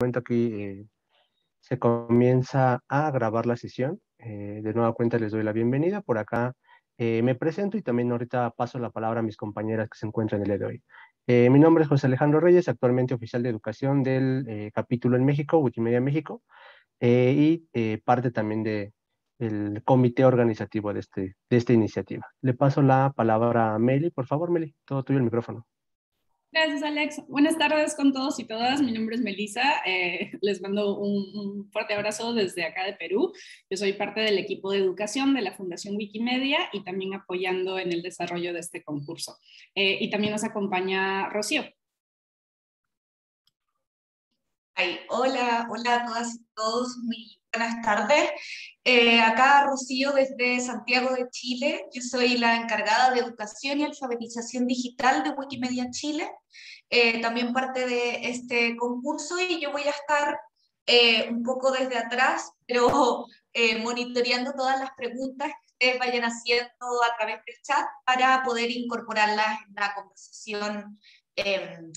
momento aquí eh, se comienza a grabar la sesión. Eh, de nueva cuenta les doy la bienvenida. Por acá eh, me presento y también ahorita paso la palabra a mis compañeras que se encuentran el día de hoy. mi nombre es José Alejandro Reyes, actualmente oficial de educación del capítulo en México, Wikimedia México, y parte también de, del comité organizativo de, este, de esta iniciativa. Le paso la palabra a Meli. Por favor, Meli, todo tuyo el micrófono. Gracias, Alex. Buenas tardes con todos y todas. Mi nombre es Melissa. Eh, les mando un, fuerte abrazo desde acá de Perú. Yo soy parte del equipo de educación de la Fundación Wikimedia y también apoyando en el desarrollo de este concurso. Eh, y también nos acompaña Rocío. hola, hola a todas y todos. Muy buenas tardes. Eh, acá Rocío desde Santiago de Chile. Yo soy la encargada de educación y alfabetización digital de Wikimedia Chile. Eh, también parte de este concurso y yo voy a estar eh, un poco desde atrás, pero monitoreando todas las preguntas que ustedes vayan haciendo a través del chat para poder incorporarlas en la conversación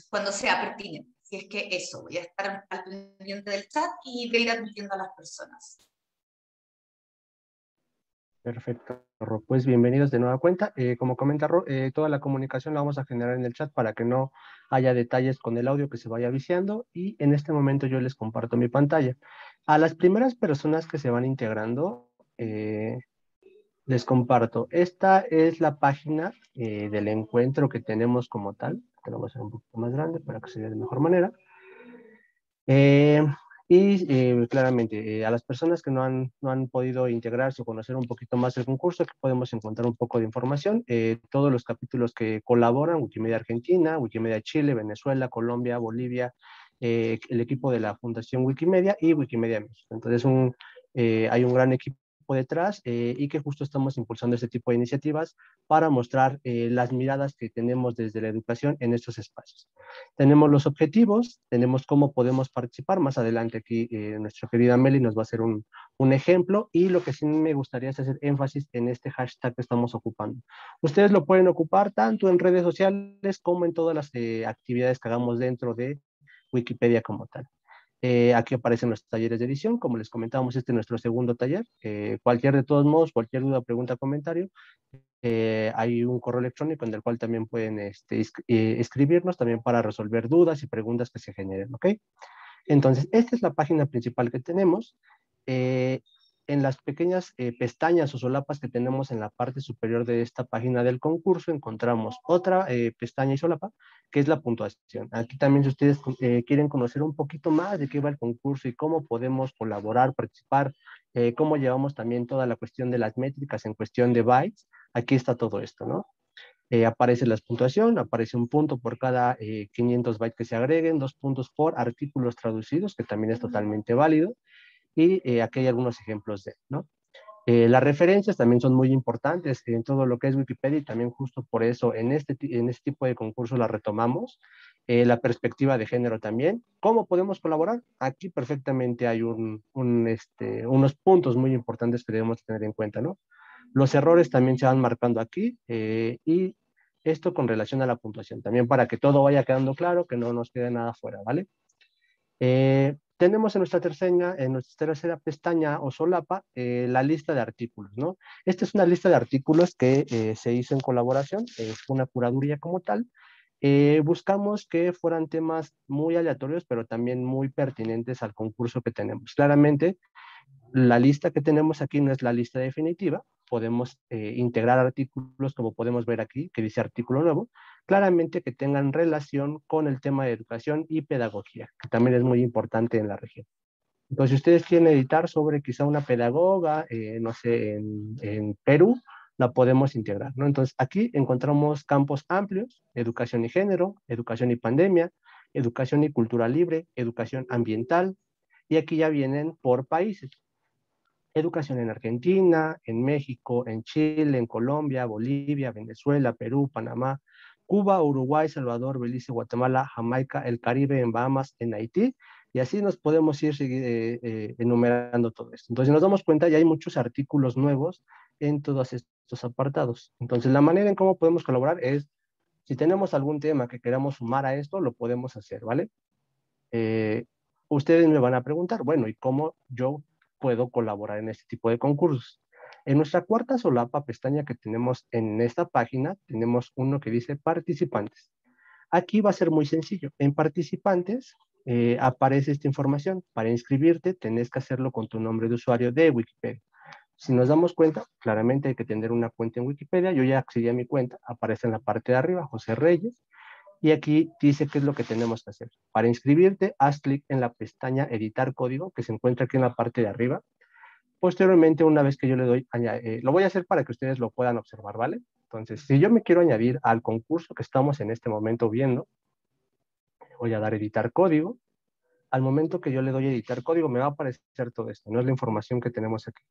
cuando sea pertinente. Si es que eso, voy a estar al pendiente del chat y voy a ir admitiendo a las personas. Perfecto, Pues bienvenidos de nueva cuenta. Eh, como comenta Ro, eh, toda la comunicación la vamos a generar en el chat para que no haya detalles con el audio que se vaya viciando y en este momento yo les comparto mi pantalla. A las primeras personas que se van integrando, eh, les comparto. Esta es la página del encuentro que tenemos como tal. Te lo voy a hacer un poquito más grande para que se vea de mejor manera. Y eh, claramente, eh, a las personas que no han, no han podido integrarse o conocer un poquito más el concurso, que podemos encontrar un poco de información. Eh, todos los capítulos que colaboran, Wikimedia Argentina, Wikimedia Chile, Venezuela, Colombia, Bolivia, el equipo de la Fundación Wikimedia y Wikimedia México. Entonces, un, hay un gran equipo detrás eh, y que justo estamos impulsando este tipo de iniciativas para mostrar eh, las miradas que tenemos desde la educación en estos espacios. Tenemos los objetivos, tenemos cómo podemos participar. Más adelante aquí eh, nuestra querida Meli nos va a hacer un, un, ejemplo y lo que sí me gustaría es hacer énfasis en este hashtag que estamos ocupando. Ustedes lo pueden ocupar tanto en redes sociales como en todas las actividades que hagamos dentro de Wikipedia como tal. Eh, aquí aparecen los talleres de edición, como les comentábamos, este es nuestro segundo taller. Eh, cualquier de todos modos, cualquier duda, pregunta, comentario, eh, hay un correo electrónico en el cual también pueden este, escribirnos también para resolver dudas y preguntas que se generen, ¿ok? Entonces, esta es la página principal que tenemos en las pequeñas eh, pestañas o solapas que tenemos en la parte superior de esta página del concurso, encontramos otra eh, pestaña y solapa, que es la puntuación. Aquí también si ustedes eh, quieren conocer un poquito más de qué va el concurso y cómo podemos colaborar, participar, cómo llevamos también toda la cuestión de las métricas en cuestión de bytes, aquí está todo esto, ¿no? aparece la puntuación, aparece un punto por cada 500 bytes que se agreguen, dos puntos por artículos traducidos, que también es totalmente válido, y eh, aquí hay algunos ejemplos de, ¿no? Eh, las referencias también son muy importantes en todo lo que es Wikipedia y también justo por eso en este, en este tipo de concurso la retomamos. Eh, la perspectiva de género también. ¿Cómo podemos colaborar? Aquí perfectamente hay un, un, este, unos puntos muy importantes que debemos tener en cuenta, ¿no? Los errores también se van marcando aquí y esto con relación a la puntuación, también para que todo vaya quedando claro, que no nos quede nada fuera, ¿vale? Tenemos en nuestra tercera, en nuestra tercera pestaña o solapa eh, la lista de artículos, ¿no? Esta es una lista de artículos que eh, se hizo en colaboración, es una curaduría como tal. Eh, buscamos que fueran temas muy aleatorios, pero también muy pertinentes al concurso que tenemos. Claramente, la lista que tenemos aquí no es la lista definitiva, podemos integrar artículos como podemos ver aquí, que dice artículo nuevo, claramente que tengan relación con el tema de educación y pedagogía, que también es muy importante en la región. Entonces, si ustedes quieren editar sobre quizá una pedagoga, eh, no sé, en, en, Perú, la podemos integrar, ¿no? Entonces, aquí encontramos campos amplios, educación y género, educación y pandemia, educación y cultura libre, educación ambiental, y aquí ya vienen por países. Educación en Argentina, en México, en Chile, en Colombia, Bolivia, Venezuela, Perú, Panamá, Cuba, Uruguay, Salvador, Belice, Guatemala, Jamaica, el Caribe, en Bahamas, en Haití, y así nos podemos ir eh, eh, enumerando todo esto. Entonces, nos damos cuenta, ya hay muchos artículos nuevos en todos estos apartados. Entonces, la manera en cómo podemos colaborar es, si tenemos algún tema que queramos sumar a esto, lo podemos hacer, ¿vale? Eh, ustedes me van a preguntar, bueno, ¿y cómo yo puedo colaborar en este tipo de concursos? En nuestra cuarta solapa pestaña que tenemos en esta página, tenemos uno que dice participantes. Aquí va a ser muy sencillo. En participantes eh, aparece esta información. Para inscribirte, tenés que hacerlo con tu nombre de usuario de Wikipedia. Si nos damos cuenta, claramente hay que tener una cuenta en Wikipedia. Yo ya accedí a mi cuenta, aparece en la parte de arriba, José Reyes. Y aquí dice qué es lo que tenemos que hacer. Para inscribirte, haz clic en la pestaña Editar Código, que se encuentra aquí en la parte de arriba. Posteriormente, una vez que yo le doy, eh, lo voy a hacer para que ustedes lo puedan observar, ¿vale? Entonces, si yo me quiero añadir al concurso que estamos en este momento viendo, voy a dar editar código. Al momento que yo le doy editar código, me va a aparecer todo esto, no es la información que tenemos aquí.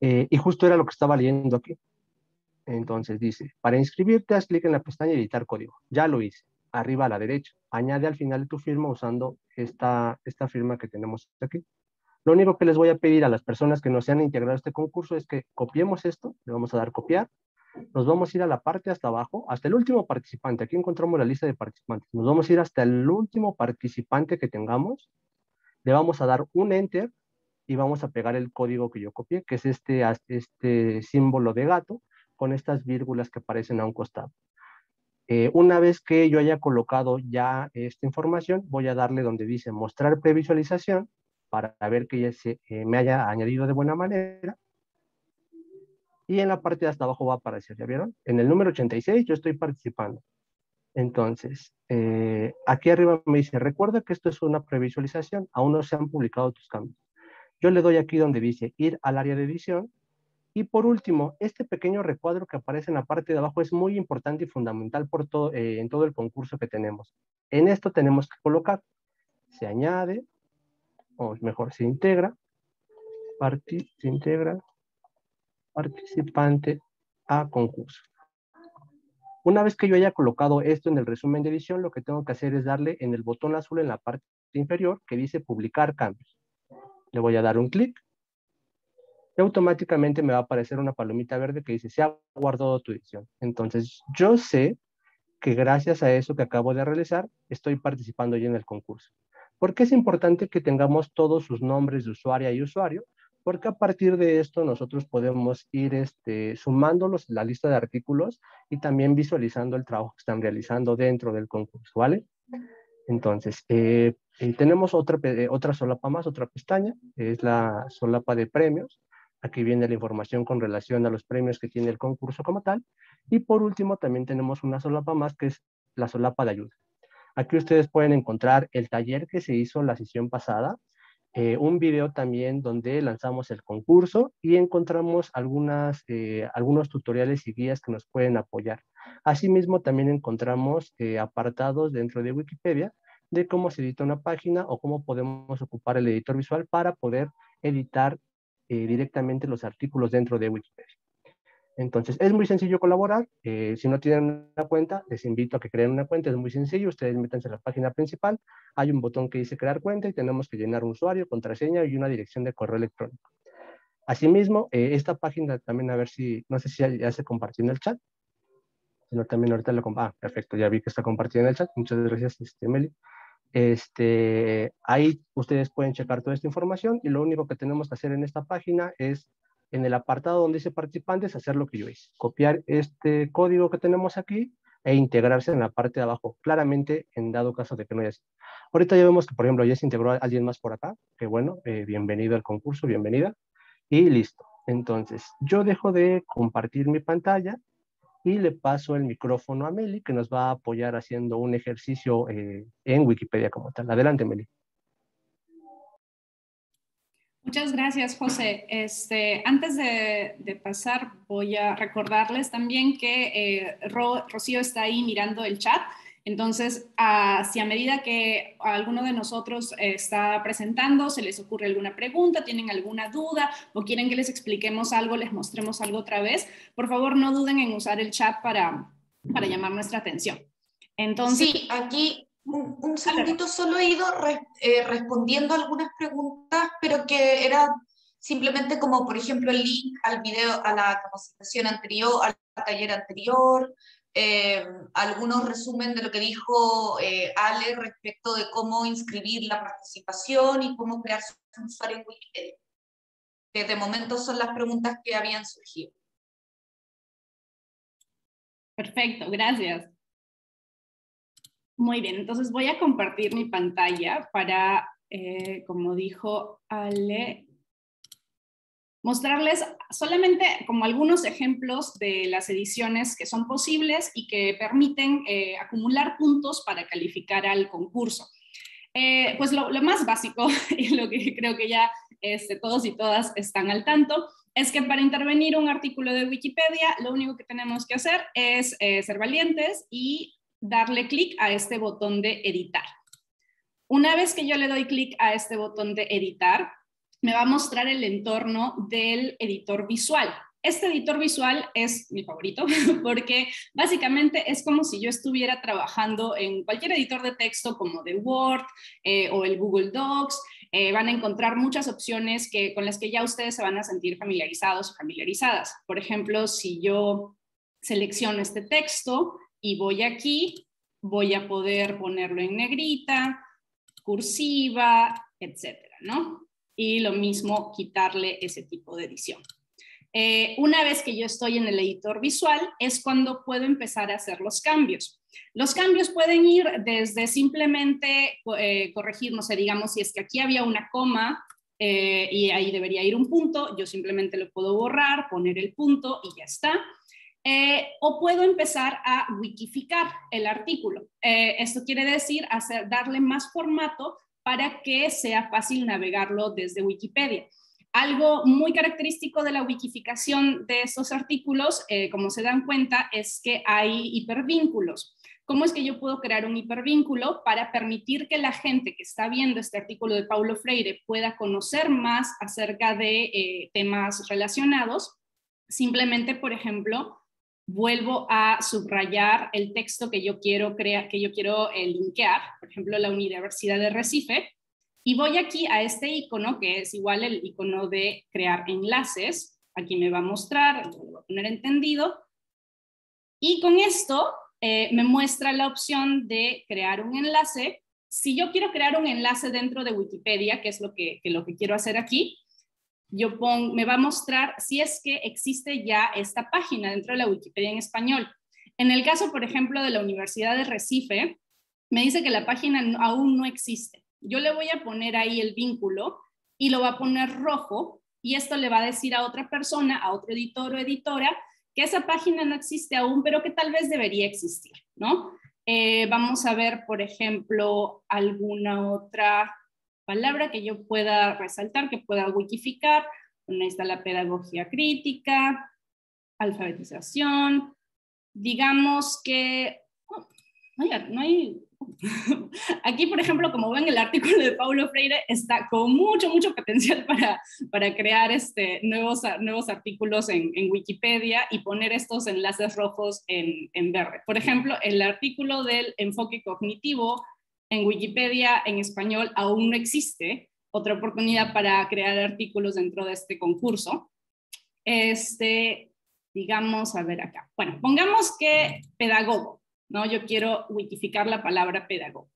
Eh, y justo era lo que estaba leyendo aquí. Entonces dice, para inscribirte, haz clic en la pestaña editar código. Ya lo hice. Arriba a la derecha. Añade al final de tu firma usando esta, esta firma que tenemos aquí. Lo único que les voy a pedir a las personas que no se han integrado a este concurso es que copiemos esto, le vamos a dar copiar, nos vamos a ir a la parte hasta abajo, hasta el último participante. Aquí encontramos la lista de participantes. Nos vamos a ir hasta el último participante que tengamos. Le vamos a dar un enter y vamos a pegar el código que yo copié, que es este, este símbolo de gato con estas vírgulas que aparecen a un costado. Eh, una vez que yo haya colocado ya esta información, voy a darle donde dice mostrar previsualización para ver que ya se, eh, me haya añadido de buena manera. Y en la parte de hasta abajo va a aparecer, ¿ya vieron? En el número 86 yo estoy participando. Entonces, eh, aquí arriba me dice, recuerda que esto es una previsualización, aún no se han publicado tus cambios. Yo le doy aquí donde dice ir al área de edición. Y por último, este pequeño recuadro que aparece en la parte de abajo es muy importante y fundamental por todo, eh, en todo el concurso que tenemos. En esto tenemos que colocar, se añade, o mejor, se integra, participante a concurso. Una vez que yo haya colocado esto en el resumen de edición, lo que tengo que hacer es darle en el botón azul en la parte inferior que dice publicar cambios. Le voy a dar un clic y automáticamente me va a aparecer una palomita verde que dice se ha guardado tu edición. Entonces yo sé que gracias a eso que acabo de realizar, estoy participando ya en el concurso. ¿Por qué es importante que tengamos todos sus nombres de usuaria y usuario? Porque a partir de esto nosotros podemos ir este, sumándolos la lista de artículos y también visualizando el trabajo que están realizando dentro del concurso, ¿vale? Entonces, eh, tenemos otra, eh, otra solapa más, otra pestaña, es la solapa de premios. Aquí viene la información con relación a los premios que tiene el concurso como tal. Y por último, también tenemos una solapa más que es la solapa de ayuda. Aquí ustedes pueden encontrar el taller que se hizo la sesión pasada, eh, un video también donde lanzamos el concurso y encontramos algunas, eh, algunos tutoriales y guías que nos pueden apoyar. Asimismo, también encontramos eh, apartados dentro de Wikipedia de cómo se edita una página o cómo podemos ocupar el editor visual para poder editar directamente los artículos dentro de Wikipedia. Entonces, es muy sencillo colaborar. Eh, si no tienen una cuenta, les invito a que creen una cuenta. Es muy sencillo. Ustedes métanse a la página principal. Hay un botón que dice crear cuenta y tenemos que llenar un usuario, contraseña y una dirección de correo electrónico. Asimismo, eh, esta página también, a ver si, no sé si ya, se compartió en el chat. no, también ahorita lo Ah, perfecto, ya vi que está compartido en el chat. Muchas gracias, este, Meli. Este, ahí ustedes pueden checar toda esta información y lo único que tenemos que hacer en esta página es en el apartado donde dice participantes, hacer lo que yo hice. Copiar este código que tenemos aquí e integrarse en la parte de abajo, claramente en dado caso de que no haya sido. Ahorita ya vemos que, por ejemplo, ya se integró alguien más por acá, que bueno, eh, bienvenido al concurso, bienvenida, y listo. Entonces, yo dejo de compartir mi pantalla y le paso el micrófono a Meli, que nos va a apoyar haciendo un ejercicio eh, en Wikipedia como tal. Adelante, Meli. Muchas gracias, José. Este, antes de, pasar, voy a recordarles también que eh, Rocío está ahí mirando el chat. Entonces, si a medida que alguno de nosotros está presentando, se les ocurre alguna pregunta, tienen alguna duda o quieren que les expliquemos algo, les mostremos algo otra vez, por favor no duden en usar el chat para, para llamar nuestra atención. Entonces, sí, aquí un, segundito solo he ido eh, respondiendo algunas preguntas, pero que era simplemente como, por ejemplo, el link al video, a la capacitación anterior, al taller anterior, eh, algunos resumen de lo que dijo eh, Ale respecto de cómo inscribir la participación y cómo crear un usuario en Wikipedia. Que de momento son las preguntas que habían surgido. Perfecto, gracias. Muy bien, entonces voy a compartir mi pantalla para, eh, como dijo Ale, mostrarles solamente como algunos ejemplos de las ediciones que son posibles y que permiten eh, acumular puntos para calificar al concurso. Eh, pues lo, más básico y lo que creo que ya este, todos y todas están al tanto es que para intervenir un artículo de Wikipedia lo único que tenemos que hacer es eh, ser valientes y darle clic a este botón de editar. Una vez que yo le doy clic a este botón de editar, me va a mostrar el entorno del editor visual. Este editor visual es mi favorito porque básicamente es como si yo estuviera trabajando en cualquier editor de texto como de Word eh, o el Google Docs. Eh, van a encontrar muchas opciones que, con las que ya ustedes se van a sentir familiarizados o familiarizadas. Por ejemplo, si yo selecciono este texto y voy aquí, voy a poder ponerlo en negrita, cursiva, etcétera, ¿no? y lo mismo quitarle ese tipo de edición. Eh, una vez que yo estoy en el editor visual es cuando puedo empezar a hacer los cambios. Los cambios pueden ir desde simplemente eh, corregir, no sé, digamos, si es que aquí había una coma eh, y ahí debería ir un punto, yo simplemente lo puedo borrar, poner el punto y ya está. O puedo empezar a wikificar el artículo. esto quiere decir hacer, darle más formato para que sea fácil navegarlo desde Wikipedia. Algo muy característico de la wikificación de estos artículos, eh, como se dan cuenta, es que hay hipervínculos. ¿Cómo es que yo puedo crear un hipervínculo para permitir que la gente que está viendo este artículo de Paulo Freire pueda conocer más acerca de eh, temas relacionados? Simplemente, por ejemplo, vuelvo a subrayar el texto que yo quiero crear, que yo quiero eh, linkear, por ejemplo, la Universidad de Recife, y voy aquí a este icono que es igual el icono de crear enlaces. Aquí me va a mostrar, lo voy a poner entendido. Y con esto eh, me muestra la opción de crear un enlace. Si yo quiero crear un enlace dentro de Wikipedia, que es lo que lo que quiero hacer aquí, yo me va a mostrar si es que existe ya esta página dentro de la Wikipedia en español. En el caso, por ejemplo, de la Universidad de Recife, me dice que la página aún no existe. Yo le voy a poner ahí el vínculo y lo va a poner rojo y esto le va a decir a otra persona, a otro editor o editora, que esa página no existe aún, pero que tal vez debería existir, ¿no? Eh, vamos a ver, por ejemplo, alguna otra palabra que yo pueda resaltar, que pueda wikificar. Bueno, ahí está la pedagogía crítica, alfabetización. Digamos que oh, no hay, Aquí, por ejemplo, como ven, el artículo de Paulo Freire está con mucho, mucho potencial para, para crear este, nuevos, nuevos artículos en, en Wikipedia y poner estos enlaces rojos en, en verde. Por ejemplo, el artículo del enfoque cognitivo en Wikipedia en español aún no existe otra oportunidad para crear artículos dentro de este concurso. Este, digamos, a ver acá. Bueno, pongamos que pedagogo, ¿no? Yo quiero wikificar la palabra pedagogo.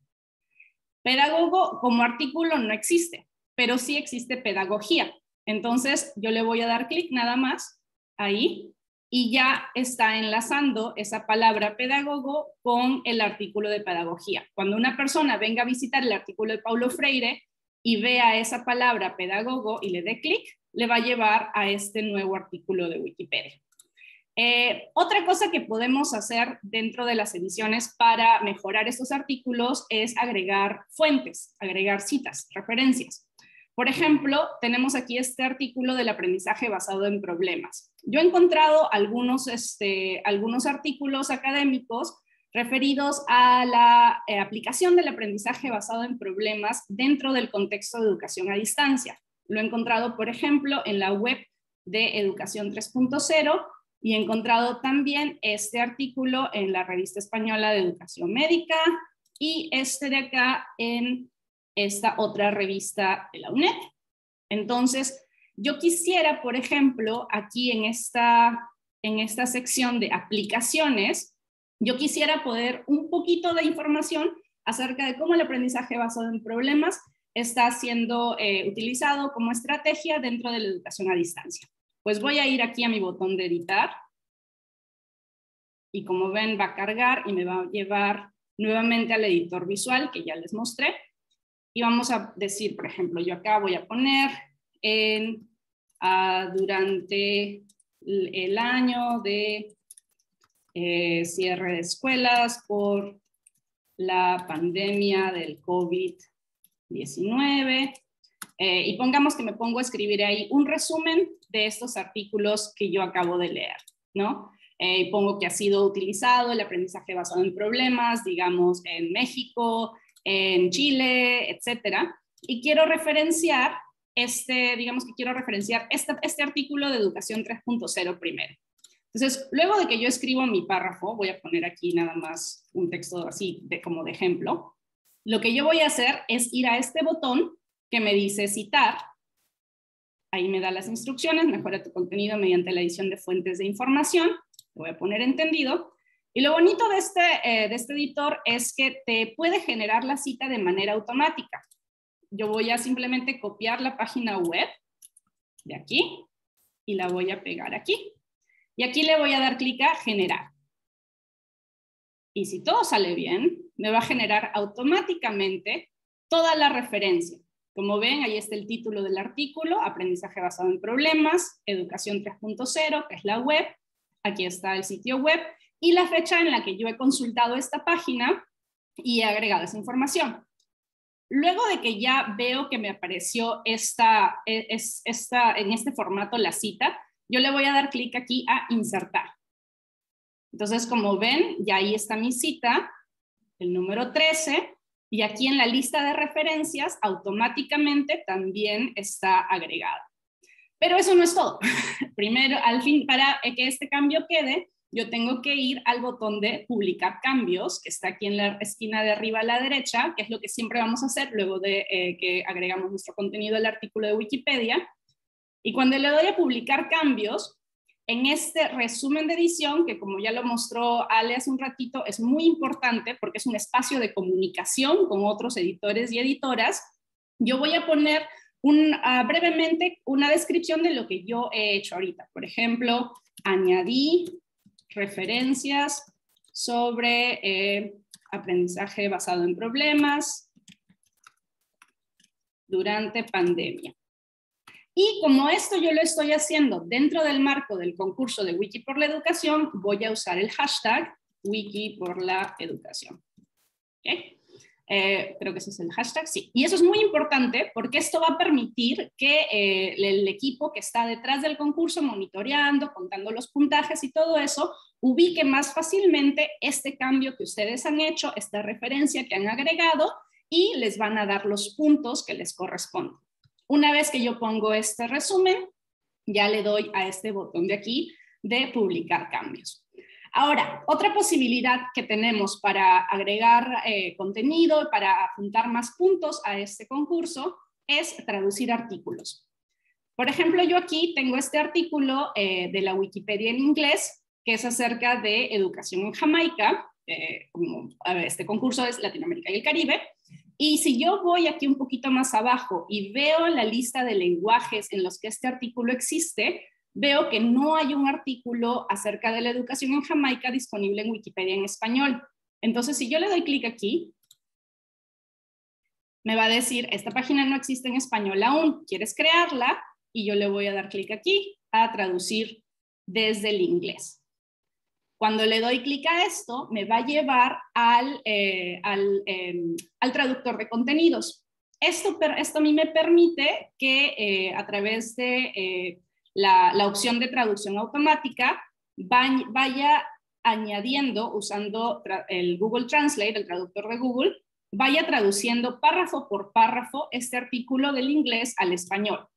Pedagogo como artículo no existe, pero sí existe pedagogía. Entonces, yo le voy a dar clic nada más ahí y ya está enlazando esa palabra pedagogo con el artículo de pedagogía. Cuando una persona venga a visitar el artículo de Paulo Freire y vea esa palabra pedagogo y le dé clic, le va a llevar a este nuevo artículo de Wikipedia. Eh, otra cosa que podemos hacer dentro de las ediciones para mejorar estos artículos es agregar fuentes, agregar citas, referencias. Por ejemplo, tenemos aquí este artículo del aprendizaje basado en problemas. Yo he encontrado algunos, este, algunos artículos académicos referidos a la eh, aplicación del aprendizaje basado en problemas dentro del contexto de educación a distancia. Lo he encontrado, por ejemplo, en la web de Educación 3.0 y he encontrado también este artículo en la revista española de Educación Médica y este de acá en esta otra revista de la UNED. Entonces, yo quisiera, por ejemplo, aquí en esta, en esta sección de aplicaciones, yo quisiera poder un poquito de información acerca de cómo el aprendizaje basado en problemas está siendo eh, utilizado como estrategia dentro de la educación a distancia. Pues voy a ir aquí a mi botón de editar y como ven va a cargar y me va a llevar nuevamente al editor visual que ya les mostré y vamos a decir, por ejemplo, yo acá voy a poner en, ah, durante el año de eh, cierre de escuelas por la pandemia del COVID-19. Eh, y pongamos que me pongo a escribir ahí un resumen de estos artículos que yo acabo de leer, ¿no? Eh, pongo que ha sido utilizado el aprendizaje basado en problemas, digamos, en México, en Chile, etcétera. Y quiero referenciar este, digamos que quiero referenciar este, este artículo de educación 3.0 primero. Entonces, luego de que yo escribo mi párrafo, voy a poner aquí nada más un texto así de, como de ejemplo, lo que yo voy a hacer es ir a este botón que me dice citar. Ahí me da las instrucciones, mejora tu contenido mediante la edición de fuentes de información. Lo voy a poner entendido. Y lo bonito de este, eh, de este editor es que te puede generar la cita de manera automática. Yo voy a simplemente copiar la página web de aquí y la voy a pegar aquí. Y aquí le voy a dar clic a generar. Y si todo sale bien, me va a generar automáticamente toda la referencia. Como ven, ahí está el título del artículo, aprendizaje basado en problemas, educación 3.0, que es la web. Aquí está el sitio web y la fecha en la que yo he consultado esta página y he agregado esa información. Luego de que ya veo que me apareció esta, esta, en este formato la cita, yo le voy a dar clic aquí a insertar. Entonces, como ven, ya ahí está mi cita, el número 13, y aquí en la lista de referencias automáticamente también está agregada. Pero eso no es todo. Primero, al fin, para que este cambio quede, yo tengo que ir al botón de publicar cambios, que está aquí en la esquina de arriba a la derecha, que es lo que siempre vamos a hacer luego de eh, que agregamos nuestro contenido al artículo de Wikipedia. Y cuando le doy a publicar cambios, en este resumen de edición, que como ya lo mostró Ale hace un ratito, es muy importante porque es un espacio de comunicación con otros editores y editoras, yo voy a poner un, ah, brevemente una descripción de lo que yo he hecho ahorita. Por ejemplo, añadí referencias sobre eh, aprendizaje basado en problemas durante pandemia. Y como esto yo lo estoy haciendo dentro del marco del concurso de Wiki por la Educación, voy a usar el hashtag Wiki por la Educación. Eh, creo que ese es el hashtag, sí. Y eso es muy importante porque esto va a permitir que eh, el equipo que está detrás del concurso monitoreando, contando los puntajes y todo eso, ubique más fácilmente este cambio que ustedes han hecho, esta referencia que han agregado y les van a dar los puntos que les corresponden. Una vez que yo pongo este resumen, ya le doy a este botón de aquí de publicar cambios. Ahora, otra posibilidad que tenemos para agregar eh, contenido, para apuntar más puntos a este concurso, es traducir artículos. Por ejemplo, yo aquí tengo este artículo eh, de la Wikipedia en inglés, que es acerca de educación en Jamaica. Eh, como, este concurso es Latinoamérica y el Caribe. Y si yo voy aquí un poquito más abajo y veo la lista de lenguajes en los que este artículo existe, veo que no hay un artículo acerca de la educación en Jamaica disponible en Wikipedia en español. Entonces, si yo le doy clic aquí, me va a decir, esta página no existe en español aún, ¿quieres crearla? Y yo le voy a dar clic aquí a traducir desde el inglés. Cuando le doy clic a esto, me va a llevar al, eh, em, al, traductor de contenidos. Esto, esto a mí me permite que eh, a través de eh, la, opción de traducción automática vaya añadiendo, usando el Google Translate, el traductor de Google, vaya traduciendo párrafo por párrafo este artículo del inglés al español.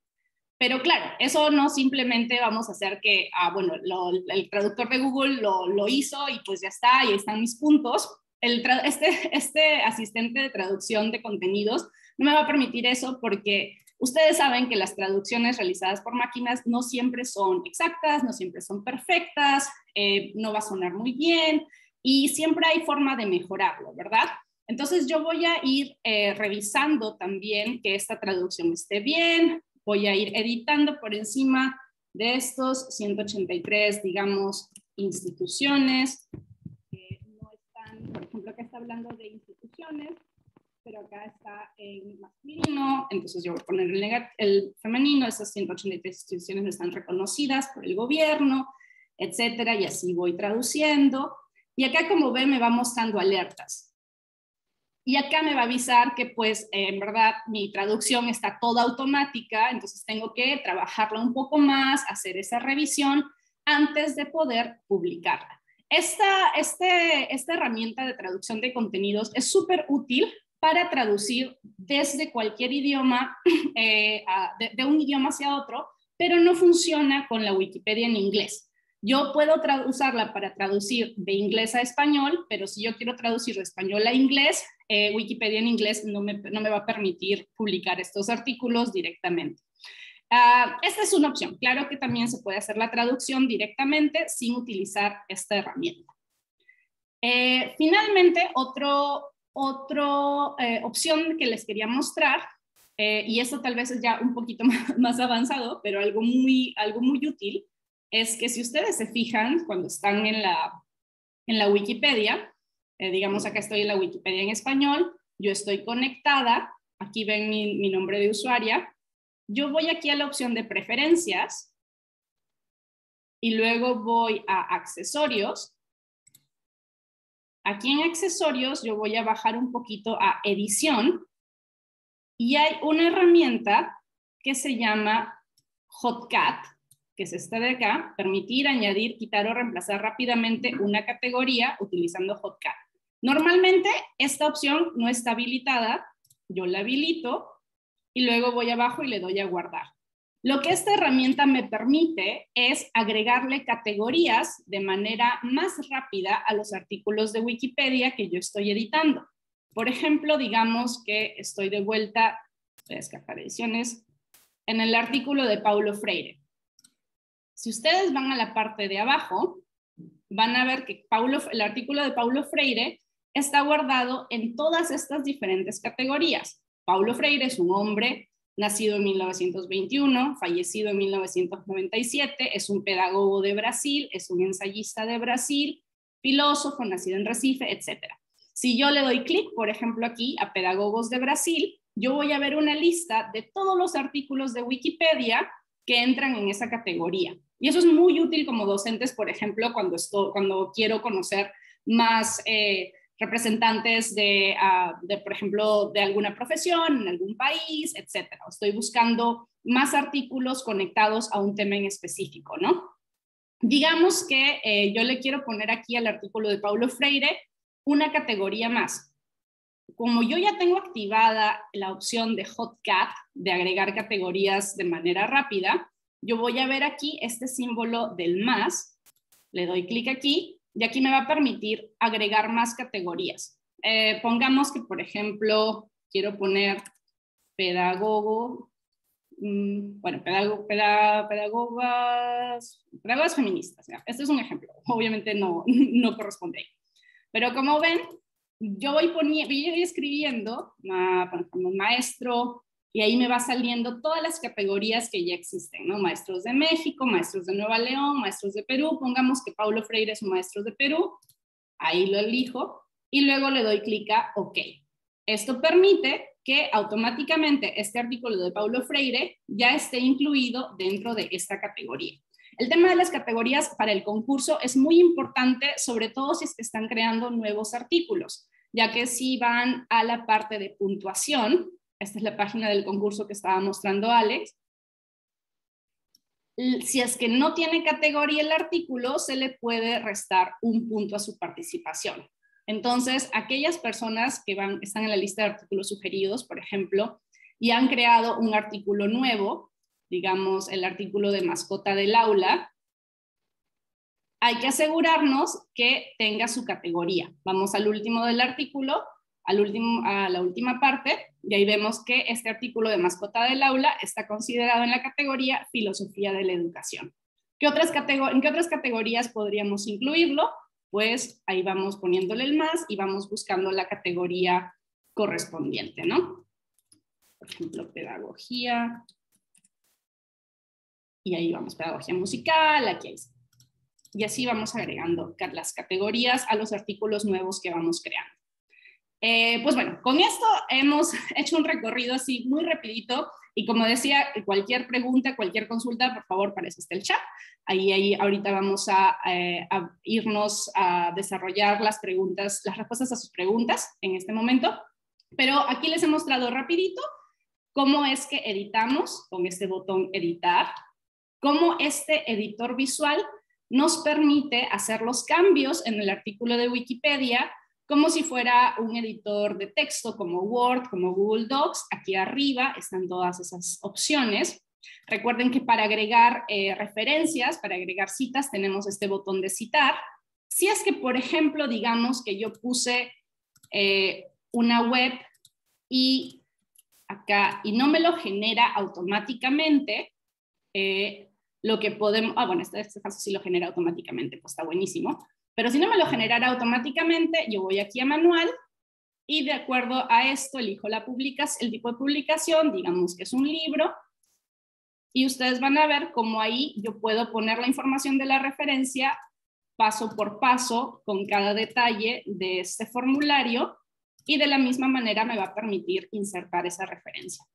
Pero claro, eso no simplemente vamos a hacer que, ah, bueno, el traductor de Google lo, lo, hizo y pues ya está, ahí están mis puntos. El este, este asistente de traducción de contenidos no me va a permitir eso porque ustedes saben que las traducciones realizadas por máquinas no siempre son exactas, no siempre son perfectas, eh, no va a sonar muy bien y siempre hay forma de mejorarlo, ¿verdad? Entonces yo voy a ir eh, revisando también que esta traducción esté bien, voy a ir editando por encima de estos 183, digamos, instituciones que no están, por ejemplo, acá está hablando de instituciones, pero acá está en masculino, entonces yo voy a poner el, femenino, esas 183 instituciones no están reconocidas por el gobierno, etcétera, y así voy traduciendo. Y acá, como ven, me va mostrando alertas. Y acá me va a avisar que pues en verdad mi traducción está toda automática, entonces tengo que trabajarla un poco más, hacer esa revisión antes de poder publicarla. Esta, este, esta herramienta de traducción de contenidos es súper útil para traducir desde cualquier idioma, eh, de, un idioma hacia otro, pero no funciona con la Wikipedia en inglés. Yo puedo usarla para traducir de inglés a español, pero si yo quiero traducir de español a inglés, eh, Wikipedia en inglés no me, no me, va a permitir publicar estos artículos directamente. Uh, esta es una opción. Claro que también se puede hacer la traducción directamente sin utilizar esta herramienta. Eh, finalmente, otro, otra eh, opción que les quería mostrar, y esto tal vez es ya un poquito más avanzado, pero algo muy, algo muy útil, es que si ustedes se fijan cuando están en la, en la Wikipedia, eh, digamos acá estoy en la Wikipedia en español, yo estoy conectada, aquí ven mi, mi nombre de usuaria, yo voy aquí a la opción de preferencias y luego voy a accesorios. Aquí en accesorios yo voy a bajar un poquito a edición y hay una herramienta que se llama Hotcat que es esta de acá, permitir, añadir, quitar o reemplazar rápidamente una categoría utilizando Hotcat. Normalmente esta opción no está habilitada, yo la habilito y luego voy abajo y le doy a guardar. Lo que esta herramienta me permite es agregarle categorías de manera más rápida a los artículos de Wikipedia que yo estoy editando. Por ejemplo, digamos que estoy de vuelta, voy a escapar ediciones, en el artículo de Paulo Freire. Si ustedes van a la parte de abajo, van a ver que el artículo de Paulo Freire está guardado en todas estas diferentes categorías. Paulo Freire es un hombre nacido en 1921, fallecido en 1997, es un pedagogo de Brasil, es un ensayista de Brasil, filósofo, nacido en Recife, etc. Si yo le doy clic, por ejemplo, aquí a Pedagogos de Brasil, yo voy a ver una lista de todos los artículos de Wikipedia que entran en esa categoría. Y eso es muy útil como docentes, por ejemplo, cuando, estoy, cuando quiero conocer más eh, representantes de, ah, de, por ejemplo, de alguna profesión en algún país, etcétera. Estoy buscando más artículos conectados a un tema en específico, ¿no? Digamos que eh, yo le quiero poner aquí al artículo de Paulo Freire una categoría más. Como yo ya tengo activada la opción de Hotcat, de agregar categorías de manera rápida, yo voy a ver aquí este símbolo del más, le doy clic aquí y aquí me va a permitir agregar más categorías. Eh, pongamos que, por ejemplo, quiero poner pedagogo, mm, bueno, pedagogo, pedagogas, pedagogas feministas. Este es un ejemplo, obviamente no, no corresponde. Pero como ven, yo voy, poniendo, voy escribiendo, maestro y ahí me va saliendo todas las categorías que ya existen, ¿no? Maestros de México, maestros de Nueva León, maestros de Perú, pongamos que Paulo Freire es un maestro de Perú, ahí lo elijo y luego le doy clic a OK. Esto permite que automáticamente este artículo de Paulo Freire ya esté incluido dentro de esta categoría. El tema de las categorías para el concurso es muy importante, sobre todo si es que están creando nuevos artículos, ya que si van a la parte de puntuación, esta es la página del concurso que estaba mostrando Alex. Si es que no tiene categoría el artículo, se le puede restar un punto a su participación. Entonces, aquellas personas que van, están en la lista de artículos sugeridos, por ejemplo, y han creado un artículo nuevo, digamos el artículo de mascota del aula, hay que asegurarnos que tenga su categoría. Vamos al último del artículo al último, a la última parte y ahí vemos que este artículo de mascota del aula está considerado en la categoría filosofía de la educación. ¿Qué otras ¿En qué otras categorías podríamos incluirlo? pues ahí vamos poniéndole el más y vamos buscando la categoría correspondiente, ¿no? Por ejemplo, pedagogía. Y ahí vamos, pedagogía musical, aquí hay. Y así vamos agregando las categorías a los artículos nuevos que vamos creando. Eh, pues bueno, con esto hemos hecho un recorrido así muy rapidito y como decía, cualquier pregunta, cualquier consulta, por favor, para eso está el chat. Ahí, ahí ahorita vamos a, eh, a, irnos a desarrollar las preguntas, las respuestas a sus preguntas en este momento. Pero aquí les he mostrado rapidito cómo es que editamos con este botón editar, cómo este editor visual nos permite hacer los cambios en el artículo de Wikipedia como si fuera un editor de texto como Word, como Google Docs. Aquí arriba están todas esas opciones. Recuerden que para agregar eh, referencias, para agregar citas, tenemos este botón de citar. Si es que, por ejemplo, digamos que yo puse eh, una web y acá y no me lo genera automáticamente, eh, lo que podemos, ah, bueno, este, este caso sí lo genera automáticamente, pues está buenísimo. Pero si no me lo generara automáticamente, yo voy aquí a manual y de acuerdo a esto elijo la el tipo de publicación, digamos que es un libro, y ustedes van a ver cómo ahí yo puedo poner la información de la referencia paso por paso con cada detalle de este formulario y de la misma manera me va a permitir insertar esa referencia.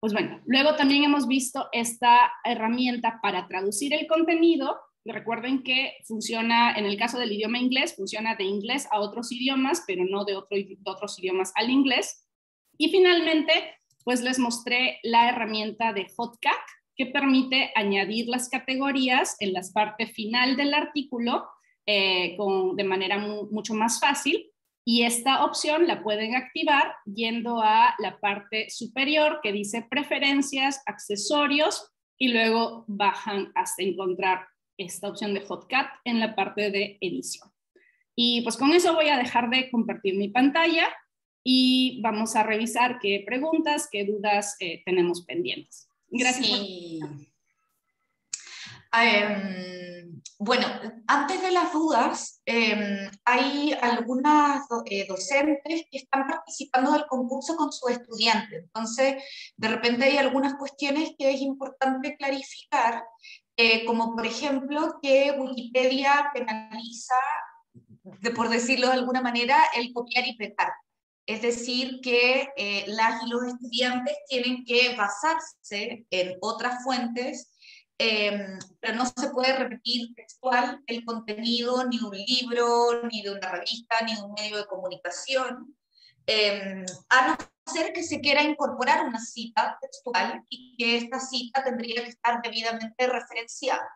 Pues bueno, luego también hemos visto esta herramienta para traducir el contenido Recuerden que funciona, en el caso del idioma inglés, funciona de inglés a otros idiomas, pero no de, otros idiomas al inglés. Y finalmente, pues les mostré la herramienta de Hotcat, que permite añadir las categorías en la parte final del artículo eh, de manera mucho más fácil. Y esta opción la pueden activar yendo a la parte superior que dice preferencias, accesorios, y luego bajan hasta encontrar esta opción de Hotcat en la parte de edición. Y pues con eso voy a dejar de compartir mi pantalla y vamos a revisar qué preguntas, qué dudas eh, tenemos pendientes. Gracias. Em, bueno, antes de las dudas, em, hay algunas eh, docentes que están participando del concurso con sus estudiantes. Entonces, de repente hay algunas cuestiones que es importante clarificar eh, como por ejemplo que Wikipedia penaliza, de, por decirlo de alguna manera, el copiar y pegar. Es decir, que eh, las y los estudiantes tienen que basarse en otras fuentes, em, pero no se puede repetir textual el contenido ni de un libro, ni de una revista, ni de un medio de comunicación, eh, a no ser que se quiera incorporar una cita textual y que esta cita tendría que estar debidamente referenciada.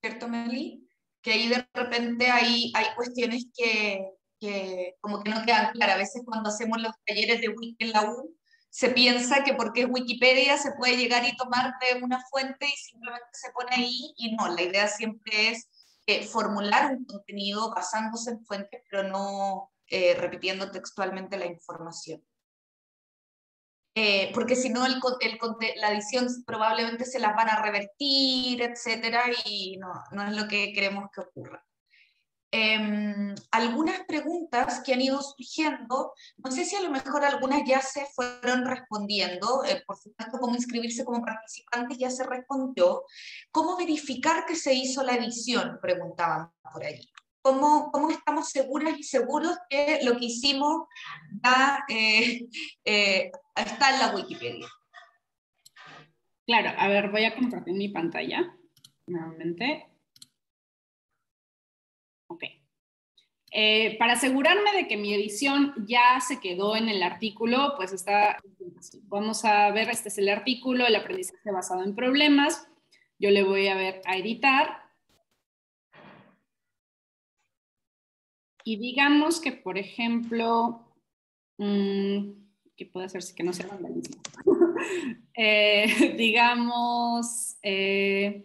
¿Cierto, Meli? Que ahí de repente hay, hay cuestiones que, que como que no quedan claras. A veces cuando hacemos los talleres de Wiki en la U, se piensa que porque es Wikipedia se puede llegar y tomar de una fuente y simplemente se pone ahí y no, la idea siempre es eh, formular un contenido basándose en fuentes, pero no, eh, repitiendo textualmente la información. Eh, porque si no, el, la edición probablemente se las van a revertir, etcétera, y no, no es lo que queremos que ocurra. Em, algunas preguntas que han ido surgiendo, no sé si a lo mejor algunas ya se fueron respondiendo, eh, por supuesto, cómo inscribirse como participante ya se respondió. ¿Cómo verificar que se hizo la edición? Preguntaban por allí cómo, cómo estamos seguras y seguros que lo que hicimos eh, eh, está en la Wikipedia. Claro, a ver, voy a compartir mi pantalla nuevamente. Ok. Eh, para asegurarme de que mi edición ya se quedó en el artículo, pues está, vamos a ver, este es el artículo, el aprendizaje basado en problemas. Yo le voy a ver a editar Y digamos que, por ejemplo, mm, ¿qué puede hacerse que no sea vandalismo? Eh, digamos, eh,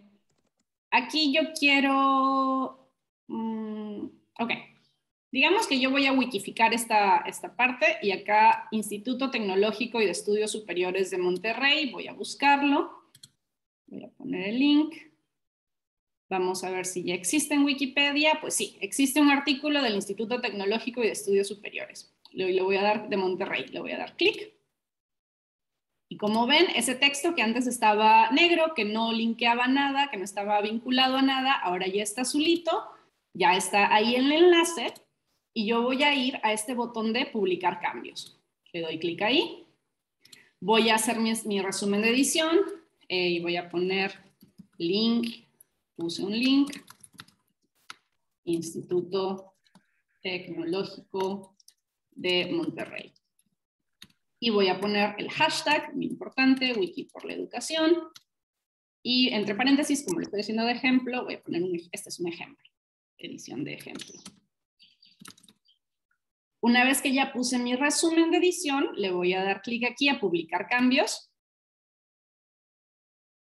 aquí yo quiero, mm, ok, digamos que yo voy a wikificar esta, esta parte y acá Instituto Tecnológico y de Estudios Superiores de Monterrey, voy a buscarlo, voy a poner el link. Vamos a ver si ya existe en Wikipedia. Pues sí, existe un artículo del Instituto Tecnológico y de Estudios Superiores. Le, voy a dar de Monterrey, le voy a dar clic. Y como ven, ese texto que antes estaba negro, que no linkeaba nada, que no estaba vinculado a nada, ahora ya está azulito, ya está ahí el enlace y yo voy a ir a este botón de publicar cambios. Le doy clic ahí. Voy a hacer mi, resumen de edición eh, y voy a poner link, puse un link, Instituto Tecnológico de Monterrey y voy a poner el hashtag, muy importante, wiki por la educación. Y entre paréntesis, como lo estoy haciendo de ejemplo, voy a poner un, este es un ejemplo, edición de ejemplo. Una vez que ya puse mi resumen de edición, le voy a dar clic aquí a publicar cambios.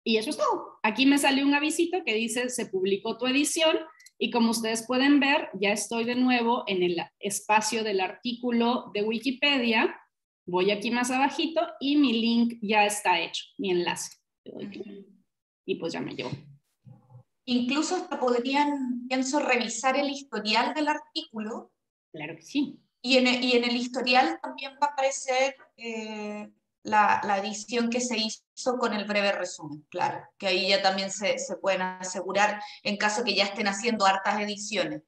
Y eso es todo. Aquí me sale un avisito que dice se publicó tu edición y como ustedes pueden ver, ya estoy de nuevo en el espacio del artículo de Wikipedia Voy aquí más abajito y mi link ya está hecho, mi enlace. Y pues ya me llevo. Incluso hasta podrían, pienso, revisar el historial del artículo. Claro que sí. Y en, y en el historial también va a aparecer eh, la, edición que se hizo con el breve resumen, claro, que ahí ya también se, se pueden asegurar en caso que ya estén haciendo hartas ediciones.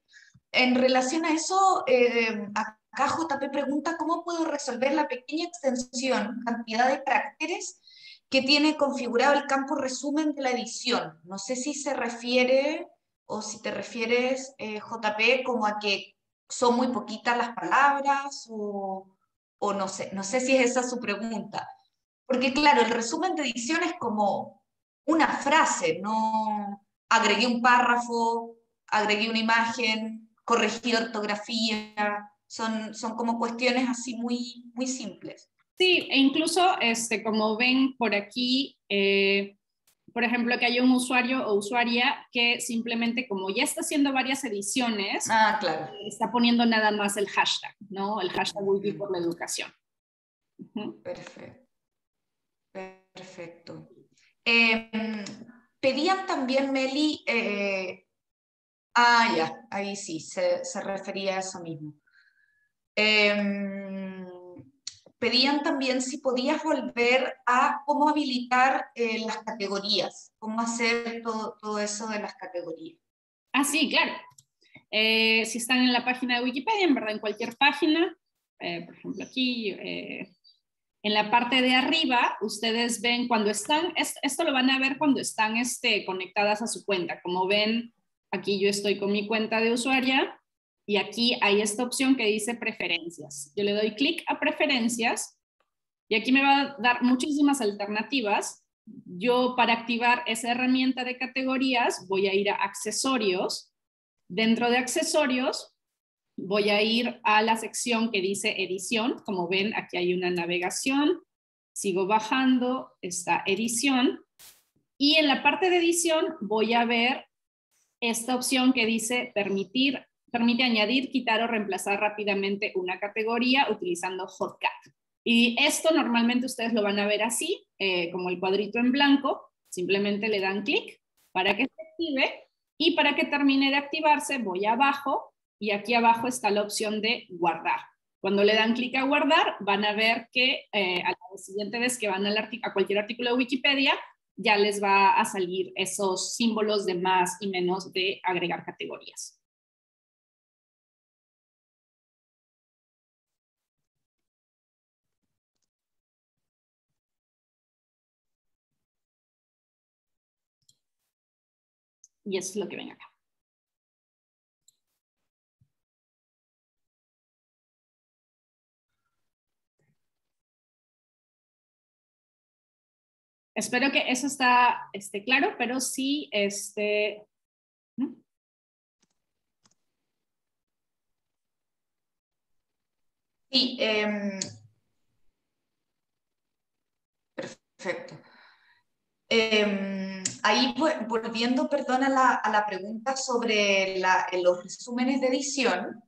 En relación a eso, eh, Acá JP pregunta cómo puedo resolver la pequeña extensión, cantidad de caracteres que tiene configurado el campo resumen de la edición. No sé si se refiere o si te refieres, eh, JP, como a que son muy poquitas las palabras o, o no sé, no sé si es esa su pregunta. Porque claro, el resumen de edición es como una frase, no agregué un párrafo, agregué una imagen, corregí ortografía, son, son como cuestiones así muy, muy simples. Sí, e incluso este, como ven por aquí, eh, por ejemplo, que hay un usuario o usuaria que simplemente como ya está haciendo varias ediciones, ah, claro. está poniendo nada más el hashtag, ¿no? El hashtag Wiki por la educación. Perfecto. Perfecto. Em, pedían también, Meli, eh, ah, ya, ahí sí, se, se refería a eso mismo. Em, pedían también si podías volver a cómo habilitar eh, las categorías, cómo hacer todo, todo, eso de las categorías. Ah, sí, claro. Eh, si están en la página de Wikipedia, en verdad, en cualquier página, eh, por ejemplo aquí, en la parte de arriba, ustedes ven cuando están, esto, lo van a ver cuando están este, conectadas a su cuenta. Como ven, aquí yo estoy con mi cuenta de usuaria y aquí hay esta opción que dice preferencias. Yo le doy clic a preferencias y aquí me va a dar muchísimas alternativas. Yo para activar esa herramienta de categorías voy a ir a accesorios. Dentro de accesorios voy a ir a la sección que dice edición. Como ven, aquí hay una navegación. Sigo bajando, esta edición. Y en la parte de edición voy a ver esta opción que dice permitir permite añadir, quitar o reemplazar rápidamente una categoría utilizando Hotcat. Y esto normalmente ustedes lo van a ver así, eh, como el cuadrito en blanco. Simplemente le dan clic para que se active y para que termine de activarse voy abajo y aquí abajo está la opción de guardar. Cuando le dan clic a guardar, van a ver que eh, a la siguiente vez que van al a cualquier artículo de Wikipedia, ya les va a salir esos símbolos de más y menos de agregar categorías. Y eso es lo que ven acá. Espero que eso está esté claro, pero sí, este... Sí, em, perfecto. Em, ahí volviendo, perdón, a la, pregunta sobre los resúmenes de edición,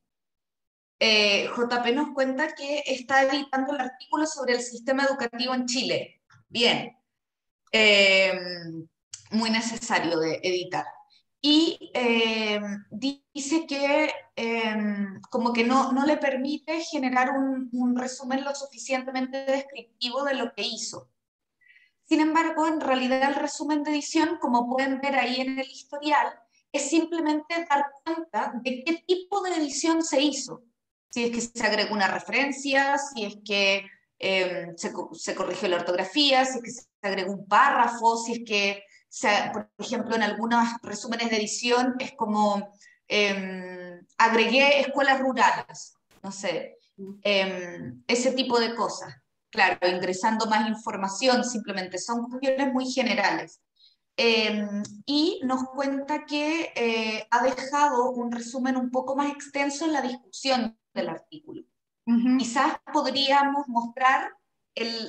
eh, JP nos cuenta que está editando el artículo sobre el sistema educativo en Chile. Bien, em, muy necesario de editar. y eh, dice que em, como que no, no le permite generar un, un, resumen lo suficientemente descriptivo de lo que hizo. Sin embargo, en realidad el resumen de edición, como pueden ver ahí en el historial, es simplemente dar cuenta de qué tipo de edición se hizo. Si es que se agregó una referencia, si es que em, se, se, corrigió la ortografía, si es que se agregó un párrafo, si es que por ejemplo, en algunos resúmenes de edición es como em, agregué escuelas rurales, no sé, em, ese tipo de cosas. Claro, ingresando más información, simplemente son cuestiones muy generales. Em, y nos cuenta que eh, ha dejado un resumen un poco más extenso en la discusión del artículo. Quizás podríamos mostrar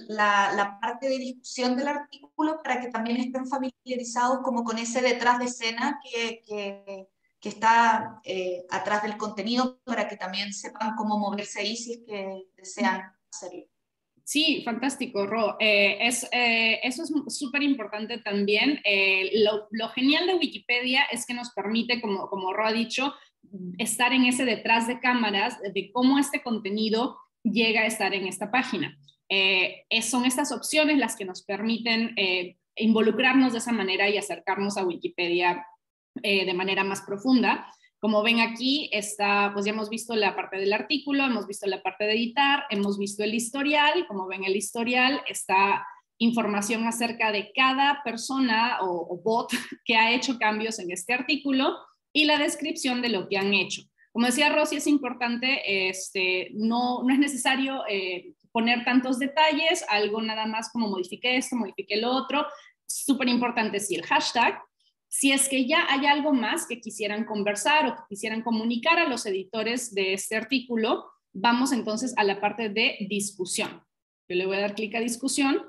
la, parte de discusión del artículo para que también estén familiarizados como con ese detrás de escena que, que, está eh, atrás del contenido para que también sepan cómo moverse ahí si es que desean hacerlo. Sí, fantástico, Ro. Eh, es, eh, eso es súper importante también. Lo, lo, genial de Wikipedia es que nos permite, como, como Ro ha dicho, estar en ese detrás de cámaras de cómo este contenido llega a estar en esta página. Eh, son estas opciones las que nos permiten eh, involucrarnos de esa manera y acercarnos a Wikipedia eh, de manera más profunda. Como ven aquí, está, pues ya hemos visto la parte del artículo, hemos visto la parte de editar, hemos visto el historial. Como ven el historial, está información acerca de cada persona o, bot que ha hecho cambios en este artículo y la descripción de lo que han hecho. Como decía Rosy, es importante, este, no, no es necesario poner tantos detalles, algo nada más como modifique esto, modifique lo otro. Súper importante, si el hashtag, si es que ya hay algo más que quisieran conversar o que quisieran comunicar a los editores de este artículo, vamos entonces a la parte de discusión. Yo le voy a dar clic a discusión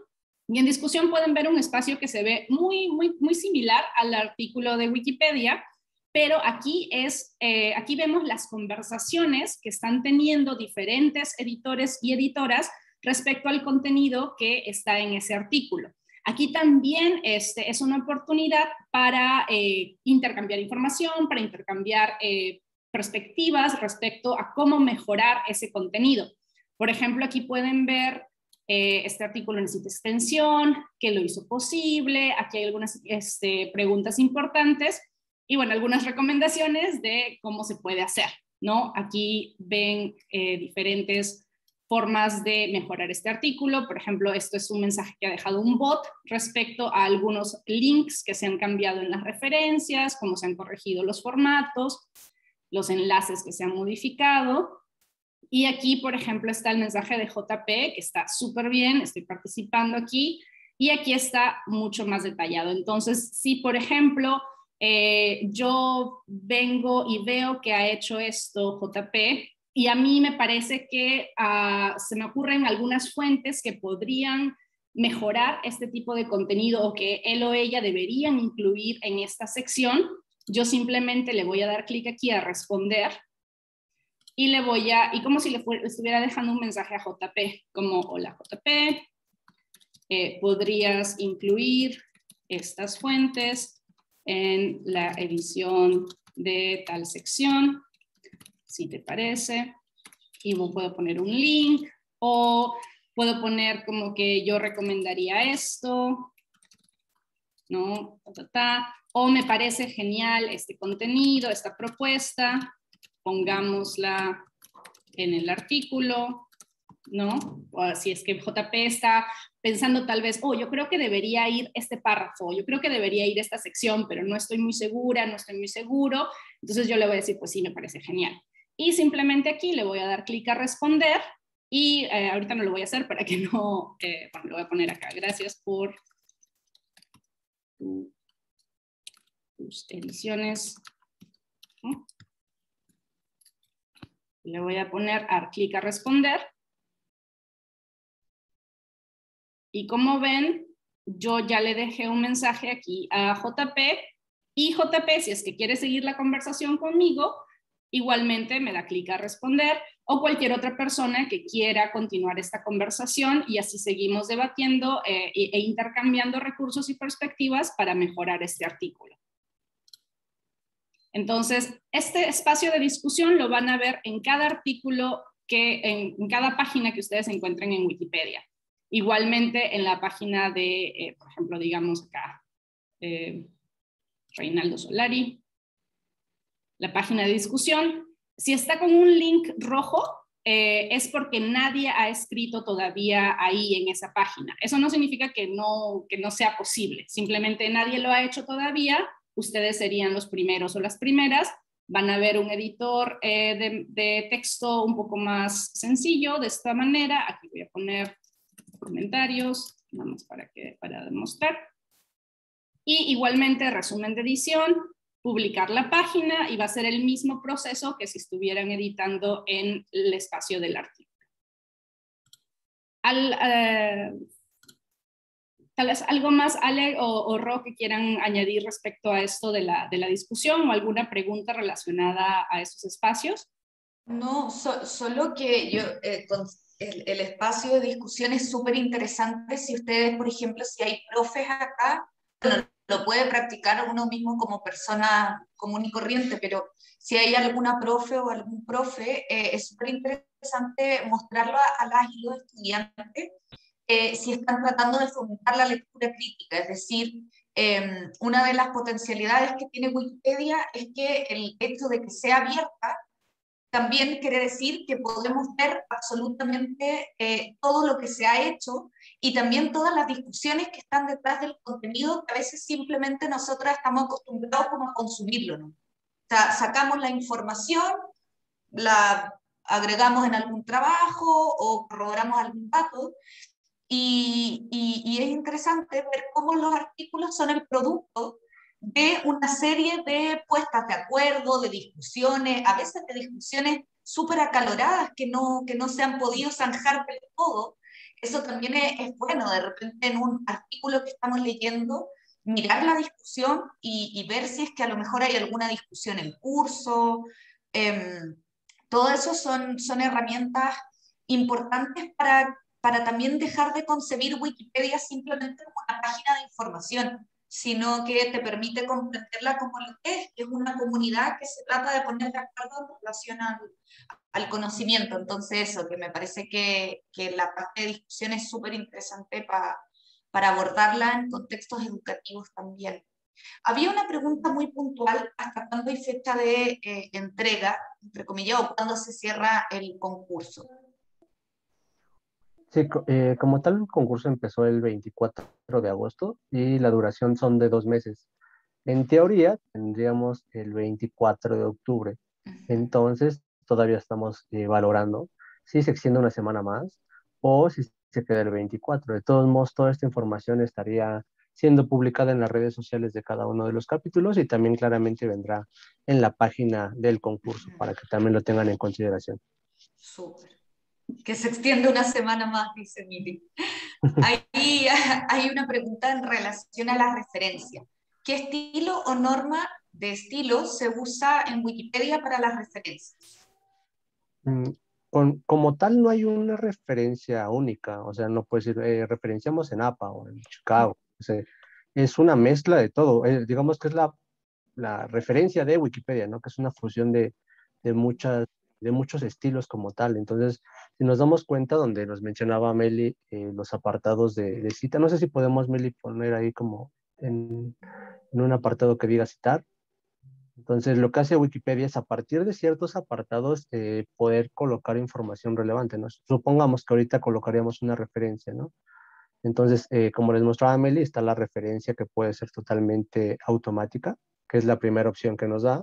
y en discusión pueden ver un espacio que se ve muy, muy, muy similar al artículo de Wikipedia, pero aquí, es, eh, aquí vemos las conversaciones que están teniendo diferentes editores y editoras respecto al contenido que está en ese artículo. Aquí también este, es una oportunidad para eh, intercambiar información, para intercambiar eh, perspectivas respecto a cómo mejorar ese contenido. Por ejemplo, aquí pueden ver este artículo necesita extensión, qué lo hizo posible, aquí hay algunas este, preguntas importantes y bueno, algunas recomendaciones de cómo se puede hacer, ¿no? Aquí ven eh, diferentes formas de mejorar este artículo. Por ejemplo, esto es un mensaje que ha dejado un bot respecto a algunos links que se han cambiado en las referencias, cómo se han corregido los formatos, los enlaces que se han modificado. Y aquí, por ejemplo, está el mensaje de JP, que está súper bien, estoy participando aquí, y aquí está mucho más detallado. Entonces, si, por ejemplo, eh, yo vengo y veo que ha hecho esto JP y a mí me parece que ah, se me ocurren algunas fuentes que podrían mejorar este tipo de contenido o que él o ella deberían incluir en esta sección. Yo simplemente le voy a dar clic aquí a responder y le voy a, y como si le, estuviera dejando un mensaje a JP, como hola JP, eh, podrías incluir estas fuentes en la edición de tal sección, si te parece. Y puedo poner un link o puedo poner como que yo recomendaría esto, ¿no? O me parece genial este contenido, esta propuesta, pongámosla en el artículo, ¿no? O si es que JP está pensando tal vez, oh, yo creo que debería ir este párrafo, yo creo que debería ir esta sección, pero no estoy muy segura, no estoy muy seguro. Entonces yo le voy a decir, pues sí, me parece genial. Y simplemente aquí le voy a dar clic a responder y eh, ahorita no lo voy a hacer para que no, bueno, lo voy a poner acá. Gracias por tus ediciones. Le voy a poner a clic a responder Y como ven, yo ya le dejé un mensaje aquí a JP y JP, si es que quiere seguir la conversación conmigo, igualmente me da clic a responder o cualquier otra persona que quiera continuar esta conversación y así seguimos debatiendo eh, e, e intercambiando recursos y perspectivas para mejorar este artículo. Entonces, este espacio de discusión lo van a ver en cada artículo que, en, cada página que ustedes encuentren en Wikipedia. Igualmente en la página de, eh, por ejemplo, digamos acá, eh, Reinaldo Solari, la página de discusión. Si está con un link rojo, eh, es porque nadie ha escrito todavía ahí en esa página. Eso no significa que no, que no sea posible, simplemente nadie lo ha hecho todavía, ustedes serían los primeros o las primeras, van a ver un editor eh, de, texto un poco más sencillo de esta manera, aquí voy a poner comentarios, vamos para, que, para demostrar. Y igualmente resumen de edición, publicar la página y va a ser el mismo proceso que si estuvieran editando en el espacio del artículo. Al, eh, tal vez algo más, Ale o, o, Ro, que quieran añadir respecto a esto de la, de la discusión o alguna pregunta relacionada a estos espacios. No, solo que yo, eh, el, el, espacio de discusión es súper interesante. Si ustedes, por ejemplo, si hay profes acá, bueno, lo puede practicar uno mismo como persona común y corriente, pero si hay alguna profe o algún profe, eh, es súper interesante mostrarlo a, a, las y los estudiantes eh, si están tratando de fomentar la lectura crítica. Es decir, eh, una de las potencialidades que tiene Wikipedia es que el hecho de que sea abierta también quiere decir que podemos ver absolutamente eh, todo lo que se ha hecho y también todas las discusiones que están detrás del contenido que a veces simplemente nosotras estamos acostumbrados como a consumirlo. ¿no? O sea, sacamos la información, la agregamos en algún trabajo o corroboramos algún dato y, y, y es interesante ver cómo los artículos son el producto de una serie de puestas de acuerdo, de discusiones, a veces de discusiones súper acaloradas que no, que no se han podido zanjar del todo. Eso también es, bueno, de repente en un artículo que estamos leyendo, mirar la discusión y, y ver si es que a lo mejor hay alguna discusión en curso. Eh, todo eso son, son herramientas importantes para, para también dejar de concebir Wikipedia simplemente como una página de información sino que te permite comprenderla como lo que es, que es una comunidad que se trata de poner de acuerdo en relación al, conocimiento. Entonces, eso, que me parece que, que la parte de discusión es súper interesante pa, para abordarla en contextos educativos también. Había una pregunta muy puntual, ¿hasta cuándo hay fecha de eh, entrega, entre comillas, o cuándo se cierra el concurso? Sí, eh, como tal, el concurso empezó el 24 de agosto y la duración son de dos meses. En teoría, tendríamos el 24 de octubre. Entonces, todavía estamos eh, valorando si se extiende una semana más o si se queda el 24. De todos modos, toda esta información estaría siendo publicada en las redes sociales de cada uno de los capítulos y también claramente vendrá en la página del concurso para que también lo tengan en consideración. Súper que se extiende una semana más, dice Mili. Ahí hay una pregunta en relación a la referencia. ¿Qué estilo o norma de estilo se usa en Wikipedia para las referencias? Mm, como tal, no hay una referencia única, o sea, no puede decir, eh, referenciamos en APA o en Chicago. Es una mezcla de todo. Eh, digamos que es la, referencia de Wikipedia, ¿no? Que es una fusión de muchas de muchos estilos como tal. Entonces, si nos damos cuenta, donde nos mencionaba Meli eh, los apartados de, de, cita, no sé si podemos, Meli, poner ahí como en, un apartado que diga citar. Entonces, lo que hace Wikipedia es a partir de ciertos apartados eh, poder colocar información relevante. ¿no? Supongamos que ahorita colocaríamos una referencia, ¿no? Entonces, eh, como les mostraba Meli, está la referencia que puede ser totalmente automática, que es la primera opción que nos da.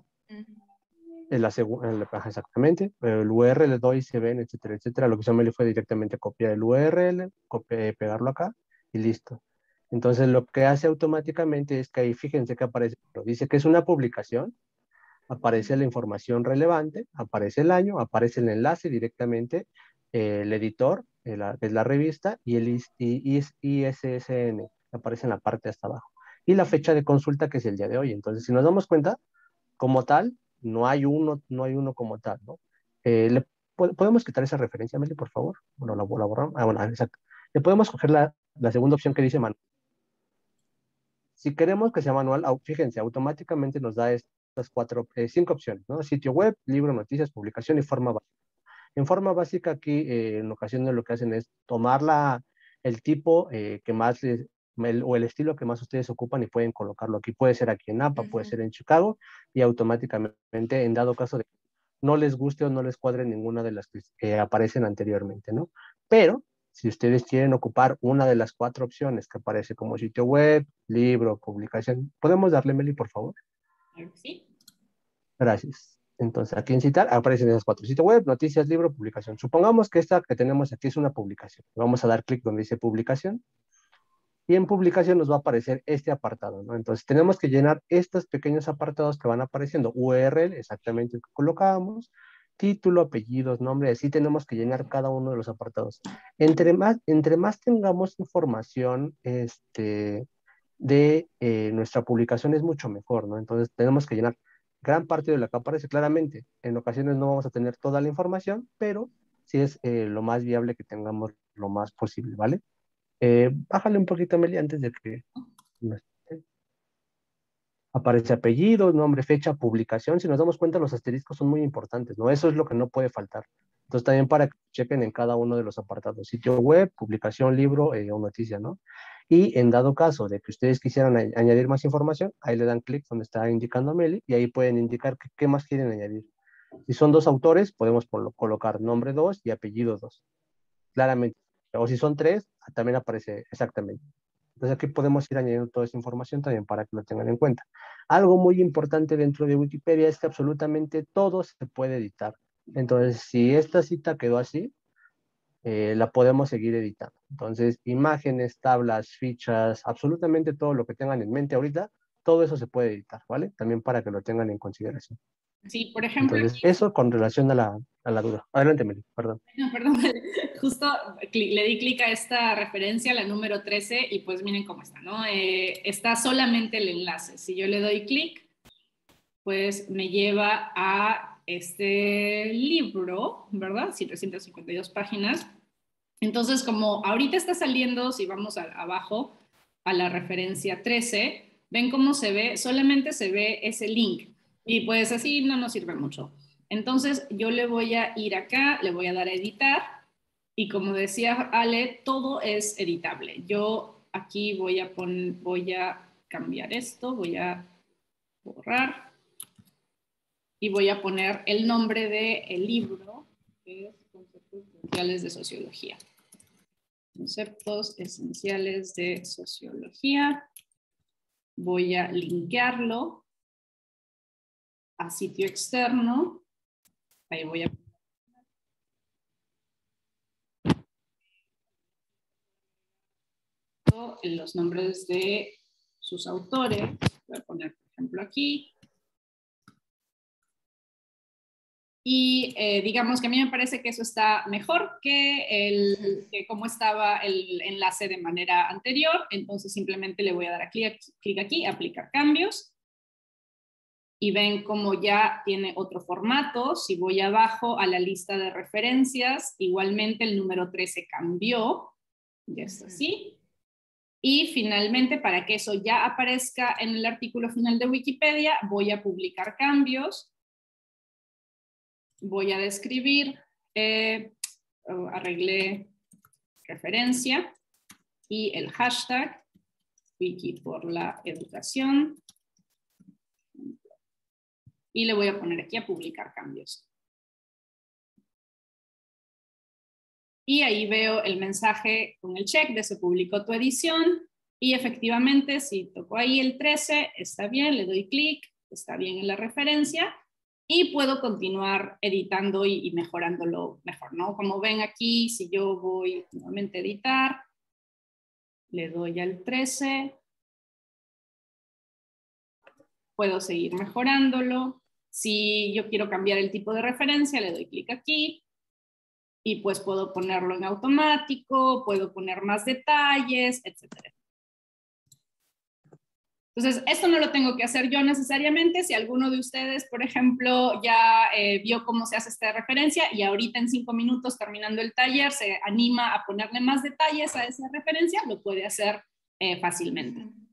En la segunda, exactamente, el URL doy, se ven, etcétera, etcétera. Lo que hizo Meli fue directamente copiar el URL, copiar, pegarlo acá y listo. Entonces lo que hace automáticamente es que ahí fíjense que aparece, dice que es una publicación, aparece la información relevante, aparece el año, aparece el enlace directamente, eh, el editor, eh, la, es la revista, y el ISSN, aparece en la parte hasta abajo. Y la fecha de consulta que es el día de hoy. Entonces, si nos damos cuenta, como tal, no hay uno, no hay uno como tal, ¿no? Eh, ¿le, ¿Podemos quitar esa referencia, Meli, por favor? Bueno, la, la borramos. Ah, bueno, exacto. Le podemos coger la, la segunda opción que dice manual. Si queremos que sea manual, fíjense, automáticamente nos da estas cuatro, eh, cinco opciones, ¿no? Sitio web, libro, noticias, publicación y forma básica. En forma básica aquí, eh, en ocasiones lo que hacen es tomar la, el tipo que más les, o el estilo que más ustedes ocupan y pueden colocarlo aquí. Puede ser aquí en Napa, puede ser en Chicago y automáticamente, en dado caso de que no les guste o no les cuadre ninguna de las que aparecen anteriormente, ¿no? Pero si ustedes quieren ocupar una de las cuatro opciones que aparece como sitio web, libro, publicación, ¿podemos darle, Meli, por favor? Sí. Gracias. Entonces, aquí en citar aparecen esas cuatro. Sitio web, noticias, libro, publicación. Supongamos que esta que tenemos aquí es una publicación. Vamos a dar clic donde dice publicación. Y en publicación nos va a aparecer este apartado, ¿no? Entonces, tenemos que llenar estos pequeños apartados que van apareciendo. URL, exactamente el que colocábamos título, apellidos, nombre, así tenemos que llenar cada uno de los apartados. Entre más, entre más tengamos información este, de eh, nuestra publicación es mucho mejor, ¿no? Entonces tenemos que llenar gran parte de lo que aparece claramente. En ocasiones no vamos a tener toda la información, pero sí es eh, lo más viable que tengamos lo más posible, ¿vale? Eh, bájale un poquito, Meli, antes de que... Aparece apellido, nombre, fecha, publicación. Si nos damos cuenta, los asteriscos son muy importantes, ¿no? Eso es lo que no puede faltar. Entonces, también para que chequen en cada uno de los apartados, sitio web, publicación, libro eh, o noticia, ¿no? Y en dado caso de que ustedes quisieran añadir más información, ahí le dan clic donde está indicando Meli y ahí pueden indicar qué más quieren añadir. Si son dos autores, podemos colocar nombre 2 y apellido 2. Claramente. O si son tres, también aparece exactamente. Entonces aquí podemos ir añadiendo toda esa información también para que lo tengan en cuenta. Algo muy importante dentro de Wikipedia es que absolutamente todo se puede editar. Entonces, si esta cita quedó así, eh, la podemos seguir editando. Entonces, imágenes, tablas, fichas, absolutamente todo lo que tengan en mente ahorita, todo eso se puede editar, ¿vale? También para que lo tengan en consideración. Sí, por ejemplo. Entonces, eso con relación a la, a la duda. Adelante, Meli, perdón. No, perdón, justo le di clic a esta referencia, la número 13, y pues miren cómo está, ¿no? Eh, está solamente el enlace. Si yo le doy clic, pues me lleva a este libro, ¿verdad? 752 páginas. Entonces, como ahorita está saliendo, si vamos abajo a la referencia 13, ven cómo se ve, solamente se ve ese link. Y pues así no nos sirve mucho. Entonces yo le voy a ir acá, le voy a dar a editar y como decía Ale, todo es editable. Yo aquí voy a, poner, voy a cambiar esto, voy a borrar y voy a poner el nombre del el libro, que es Conceptos Esenciales de Sociología. Conceptos Esenciales de Sociología. Voy a linkearlo a sitio externo. Ahí voy a los nombres de sus autores. Voy a poner, por ejemplo, aquí. Y eh, digamos que a mí me parece que eso está mejor que, el, que como estaba el enlace de manera anterior. Entonces simplemente le voy a dar a clic, clic aquí, aplicar cambios y ven cómo ya tiene otro formato. Si voy abajo a la lista de referencias, igualmente el número 13 cambió, ya está así. Y finalmente, para que eso ya aparezca en el artículo final de Wikipedia, voy a publicar cambios. Voy a describir, eh, oh, arreglé referencia y el hashtag Wiki por la educación y le voy a poner aquí a publicar cambios. Y ahí veo el mensaje con el check de se publicó tu edición y efectivamente si toco ahí el 13 está bien, le doy clic, está bien en la referencia y puedo continuar editando y, y, mejorándolo mejor, ¿no? Como ven aquí, si yo voy nuevamente a editar, le doy al 13, puedo seguir mejorándolo, si yo quiero cambiar el tipo de referencia, le doy clic aquí y pues puedo ponerlo en automático, puedo poner más detalles, etc. Entonces, esto no lo tengo que hacer yo necesariamente. Si alguno de ustedes, por ejemplo, ya eh, vio cómo se hace esta referencia y ahorita en cinco minutos terminando el taller se anima a ponerle más detalles a esa referencia, lo puede hacer eh, fácilmente.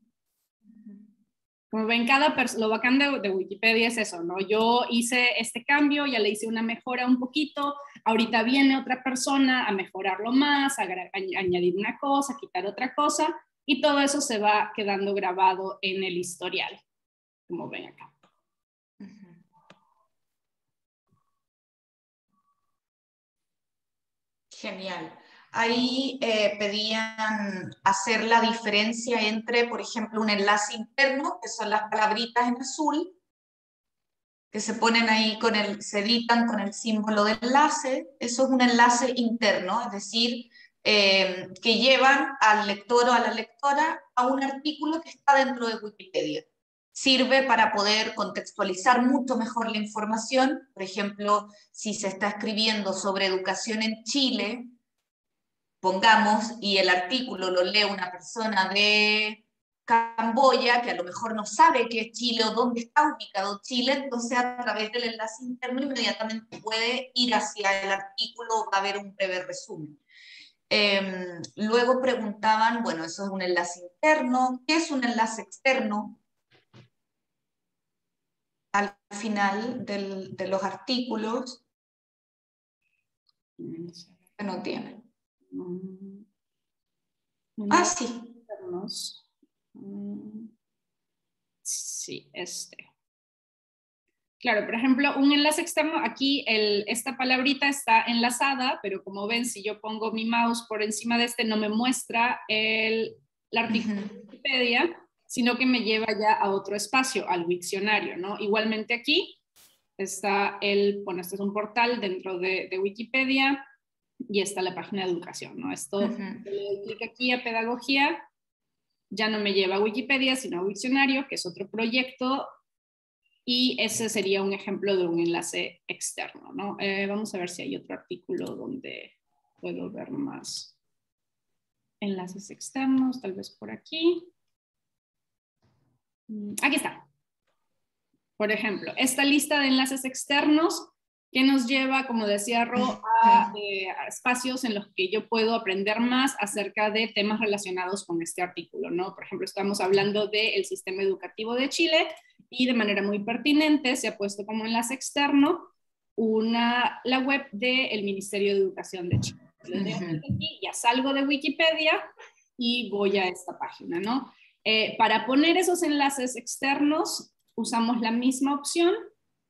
Como ven, cada lo bacán de, de, Wikipedia es eso, ¿no? Yo hice este cambio, ya le hice una mejora un poquito, ahorita viene otra persona a mejorarlo más, a, añadir una cosa, quitar otra cosa, y todo eso se va quedando grabado en el historial, como ven acá. Genial. Ahí eh, pedían hacer la diferencia entre, por ejemplo, un enlace interno, que son las palabritas en azul, que se ponen ahí con el, se editan con el símbolo de enlace. Eso es un enlace interno, es decir, eh, que llevan al lector o a la lectora a un artículo que está dentro de Wikipedia. Sirve para poder contextualizar mucho mejor la información. Por ejemplo, si se está escribiendo sobre educación en Chile, pongamos, y el artículo lo lee una persona de Camboya, que a lo mejor no sabe qué es Chile o dónde está ubicado Chile, entonces a través del enlace interno inmediatamente puede ir hacia el artículo, va a haber un breve resumen. Em, luego preguntaban, bueno, eso es un enlace interno, ¿qué es un enlace externo? al final de los artículos que no tienen. Mm. Ah, sí. Mm. Sí, este. Claro, por ejemplo, un enlace externo, aquí el, esta palabrita está enlazada, pero como ven, si yo pongo mi mouse por encima de este, no me muestra el, el artículo de Wikipedia, sino que me lleva ya a otro espacio, al diccionario, ¿no? Igualmente aquí está el, bueno, este es un portal dentro de, Wikipedia y está la página de educación, ¿no? Esto, le doy clic aquí a pedagogía, ya no me lleva a Wikipedia, sino a diccionario, que es otro proyecto, y ese sería un ejemplo de un enlace externo, ¿no? Eh, vamos a ver si hay otro artículo donde puedo ver más enlaces externos, tal vez por aquí. Mm, aquí está. Por ejemplo, esta lista de enlaces externos que nos lleva, como decía Ro, eh, a, espacios en los que yo puedo aprender más acerca de temas relacionados con este artículo, ¿no? Por ejemplo, estamos hablando del sistema educativo de Chile y de manera muy pertinente se ha puesto como enlace externo una, la web del Ministerio de Educación de Chile. ya salgo de Wikipedia y voy a esta página, ¿no? Eh, para poner esos enlaces externos, usamos la misma opción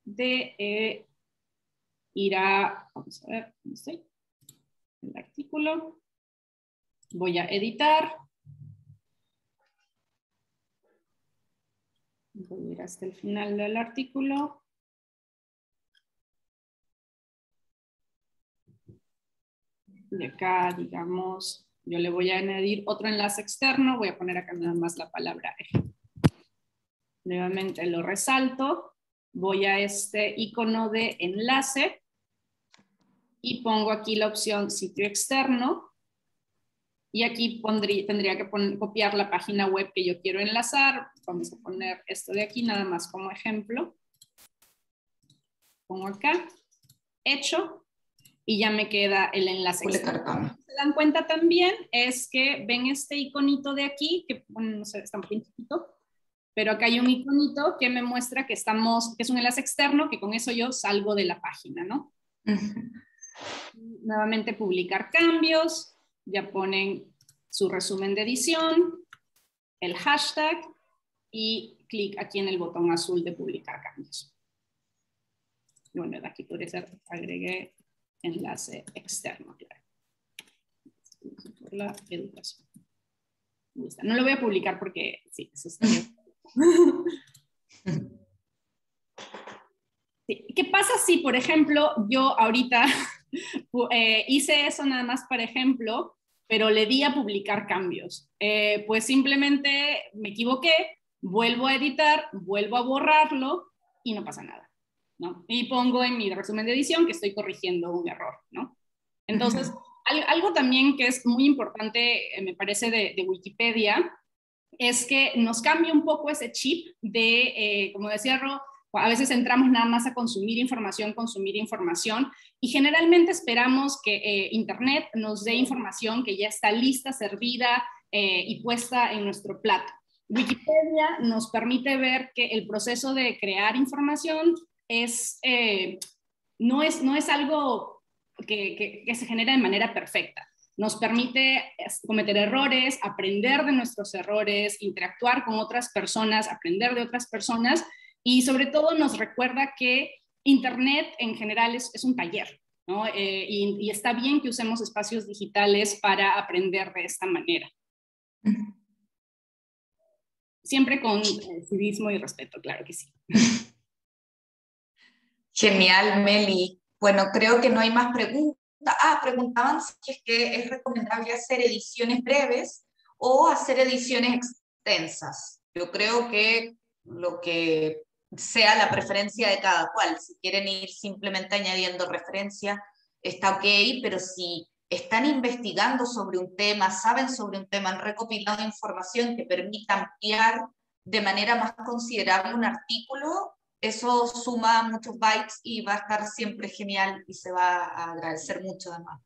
de eh, ir a, vamos a ver, ¿dónde estoy? El artículo. Voy a editar. Voy a ir hasta el final del artículo. De acá, digamos, yo le voy a añadir otro enlace externo, voy a poner acá nada más la palabra ejemplo. Nuevamente lo resalto, voy a este icono de enlace y pongo aquí la opción sitio externo y aquí pondría, tendría que copiar la página web que yo quiero enlazar. Vamos a poner esto de aquí nada más como ejemplo. Pongo acá, hecho, y ya me queda el enlace. Se dan cuenta también es que ven este iconito de aquí, que bueno, no sé, está muy chiquito, pero acá hay un iconito que me muestra que estamos, que es un enlace externo, que con eso yo salgo de la página, ¿no? Nuevamente publicar cambios, ya ponen su resumen de edición, el hashtag y clic aquí en el botón azul de publicar cambios. Bueno, aquí por eso agregué enlace externo, claro. Por la educación. No lo voy a publicar porque sí, eso está ¿Qué pasa si, por ejemplo, yo ahorita eh, hice eso nada más para ejemplo, pero le di a publicar cambios? Eh, pues simplemente me equivoqué, vuelvo a editar, vuelvo a borrarlo y no pasa nada. Y pongo en mi resumen de edición que estoy corrigiendo un error, ¿no? Entonces, algo también que es muy importante, eh, me parece, de, Wikipedia, es que nos cambia un poco ese chip de, como decía Ro, a veces entramos nada más a consumir información, consumir información, y generalmente esperamos que eh, Internet nos dé información que ya está lista, servida y puesta en nuestro plato. Wikipedia nos permite ver que el proceso de crear información es, eh, no, es, no es algo que, que, se genera de manera perfecta. Nos permite cometer errores, aprender de nuestros errores, interactuar con otras personas, aprender de otras personas y sobre todo nos recuerda que Internet en general es, es un taller, ¿no? Eh, y, y, está bien que usemos espacios digitales para aprender de esta manera. Siempre con eh, civismo y respeto, claro que sí. Genial, Meli. Bueno, creo que no hay más preguntas. Ah, preguntaban si es que es recomendable hacer ediciones breves o hacer ediciones extensas. Yo creo que lo que sea la preferencia de cada cual. Si quieren ir simplemente añadiendo referencia, está ok, pero si están investigando sobre un tema, saben sobre un tema, han recopilado información que permita ampliar de manera más considerable un artículo, eso suma muchos bytes y va a estar siempre genial y se va a agradecer mucho además.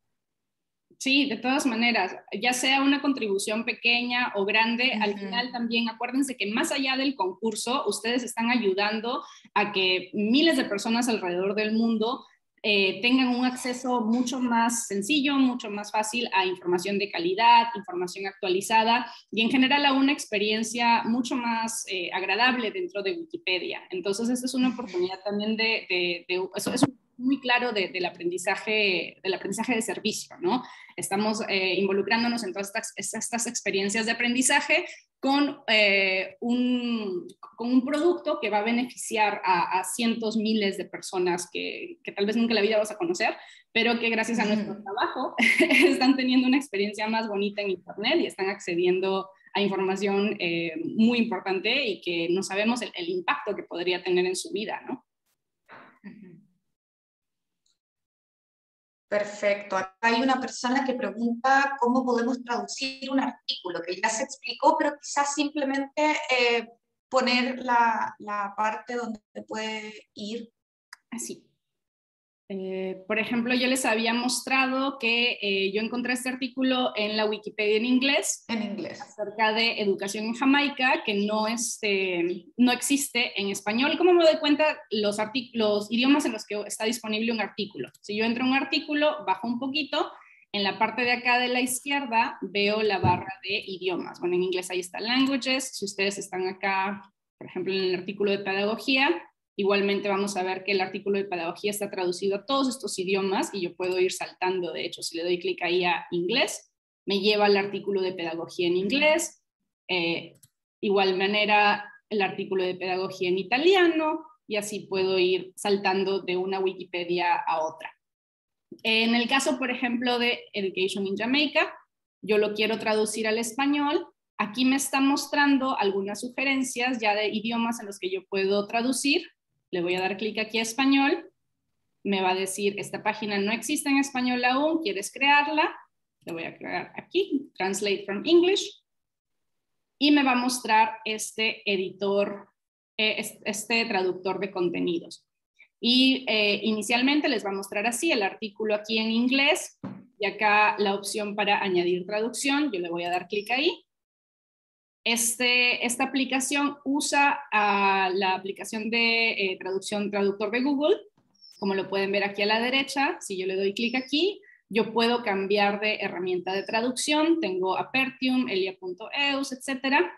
Sí, de todas maneras, ya sea una contribución pequeña o grande, al final también acuérdense que más allá del concurso, ustedes están ayudando a que miles de personas alrededor del mundo eh, tengan un acceso mucho más sencillo, mucho más fácil a información de calidad, información actualizada y en general a una experiencia mucho más eh, agradable dentro de Wikipedia. Entonces, esta es una oportunidad también de, de, de eso es muy claro del aprendizaje, del aprendizaje de servicio, ¿no? Estamos eh, involucrándonos en todas estas, experiencias de aprendizaje con, eh, un, con un producto que va a beneficiar a, cientos, miles de personas que, que, tal vez nunca en la vida vas a conocer, pero que gracias a nuestro trabajo están teniendo una experiencia más bonita en Internet y están accediendo a información eh, muy importante y que no sabemos el, el impacto que podría tener en su vida, ¿no? Perfecto. Hay una persona que pregunta cómo podemos traducir un artículo, que ya se explicó, pero quizás simplemente eh, poner la, la, parte donde se puede ir. Así. Eh, por ejemplo, yo les había mostrado que eh, yo encontré este artículo en la Wikipedia en inglés, en inglés, acerca de educación en Jamaica, que no, este, no existe en español. ¿Cómo me doy cuenta los, los idiomas en los que está disponible un artículo? Si yo entro a un artículo, bajo un poquito, en la parte de acá de la izquierda veo la barra de idiomas. Bueno, en inglés ahí está languages. Si ustedes están acá, por ejemplo, en el artículo de pedagogía, Igualmente vamos a ver que el artículo de pedagogía está traducido a todos estos idiomas y yo puedo ir saltando, de hecho, si le doy clic ahí a inglés, me lleva al artículo de pedagogía en inglés. Eh, igual manera, el artículo de pedagogía en italiano y así puedo ir saltando de una Wikipedia a otra. En el caso, por ejemplo, de Education in Jamaica, yo lo quiero traducir al español. Aquí me está mostrando algunas sugerencias ya de idiomas en los que yo puedo traducir le voy a dar clic aquí a español, me va a decir, esta página no existe en español aún, ¿quieres crearla? Le voy a crear aquí, Translate from English, y me va a mostrar este editor, eh, este traductor de contenidos. Y eh, inicialmente les va a mostrar así el artículo aquí en inglés y acá la opción para añadir traducción. Yo le voy a dar clic ahí este, esta aplicación usa la aplicación de eh, traducción traductor de Google, como lo pueden ver aquí a la derecha. Si yo le doy clic aquí, yo puedo cambiar de herramienta de traducción. Tengo Apertium, Elia.eus, etcétera.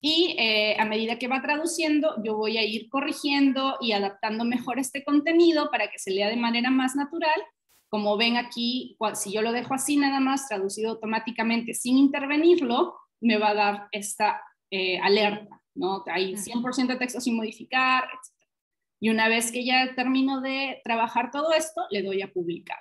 Y eh, a medida que va traduciendo, yo voy a ir corrigiendo y adaptando mejor este contenido para que se lea de manera más natural. Como ven aquí, si yo lo dejo así nada más, traducido automáticamente sin intervenirlo, me va a dar esta eh, alerta, ¿no? Hay 100% de texto sin modificar, etc. Y una vez que ya termino de trabajar todo esto, le doy a publicar.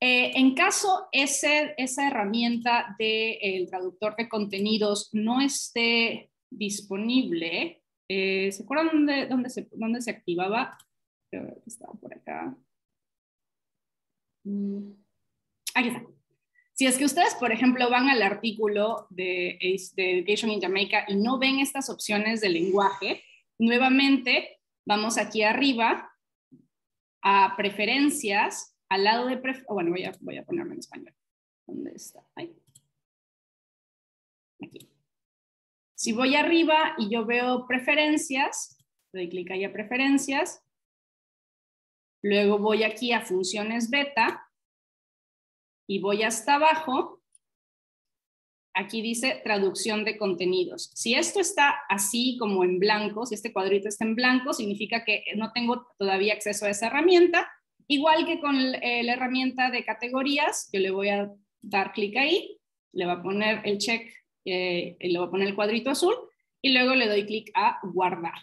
Eh, en caso ese, esa herramienta del el traductor de contenidos no esté disponible, eh, ¿se acuerdan dónde, dónde, se, dónde se activaba? Estaba por acá. Mm, aquí está. Si es que ustedes, por ejemplo, van al artículo de, Education in Jamaica y no ven estas opciones de lenguaje, nuevamente vamos aquí arriba a preferencias, al lado de, pref bueno, voy a, voy a ponerme en español. ¿Dónde está? Ahí. Aquí. Si voy arriba y yo veo preferencias, doy clic ahí a preferencias, luego voy aquí a funciones beta y voy hasta abajo, aquí dice traducción de contenidos. Si esto está así como en blanco, si este cuadrito está en blanco, significa que no tengo todavía acceso a esa herramienta. Igual que con eh, la herramienta de categorías, yo le voy a dar clic ahí, le va a poner el check eh, le voy a poner el cuadrito azul y luego le doy clic a guardar.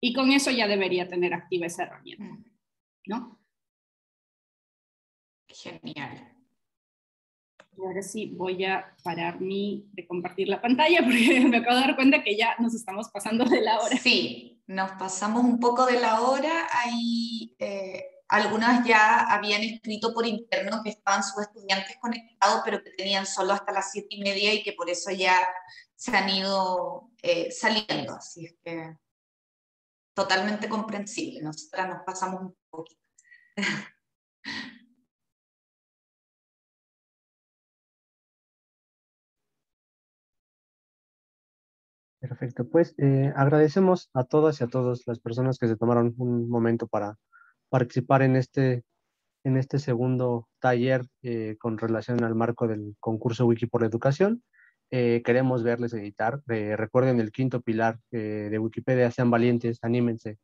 Y con eso ya debería tener activa esa herramienta. ¿No? Genial. Y ahora sí voy a parar mi de compartir la pantalla porque me acabo de dar cuenta que ya nos estamos pasando de la hora. Sí, nos pasamos un poco de la hora. Hay eh, algunas ya habían escrito por interno que estaban sus estudiantes conectados, pero que tenían solo hasta las siete y media y que por eso ya se han ido eh, saliendo. Así es que totalmente comprensible. Nosotras nos pasamos un poquito. Perfecto, pues eh, agradecemos a todas y a todas las personas que se tomaron un momento para participar en este, en este segundo taller eh, con relación al marco del concurso Wiki por la Educación. Eh, queremos verles editar. Eh, recuerden el quinto pilar de Wikipedia, sean valientes, anímense.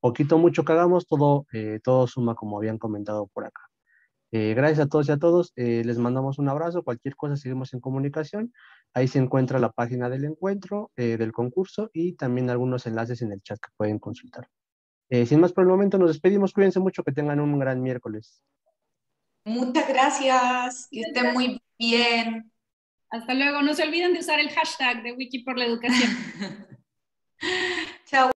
poquito, mucho que hagamos, todo, todo suma como habían comentado por acá. gracias a todos y a todos. les mandamos un abrazo. Cualquier cosa seguimos en comunicación. Ahí se encuentra la página del encuentro, del concurso y también algunos enlaces en el chat que pueden consultar. Eh, sin más por el momento, nos despedimos. Cuídense mucho, que tengan un gran miércoles. Muchas gracias, que estén muy bien. Hasta luego. No se olviden de usar el hashtag de Wiki por la Educación. Chao.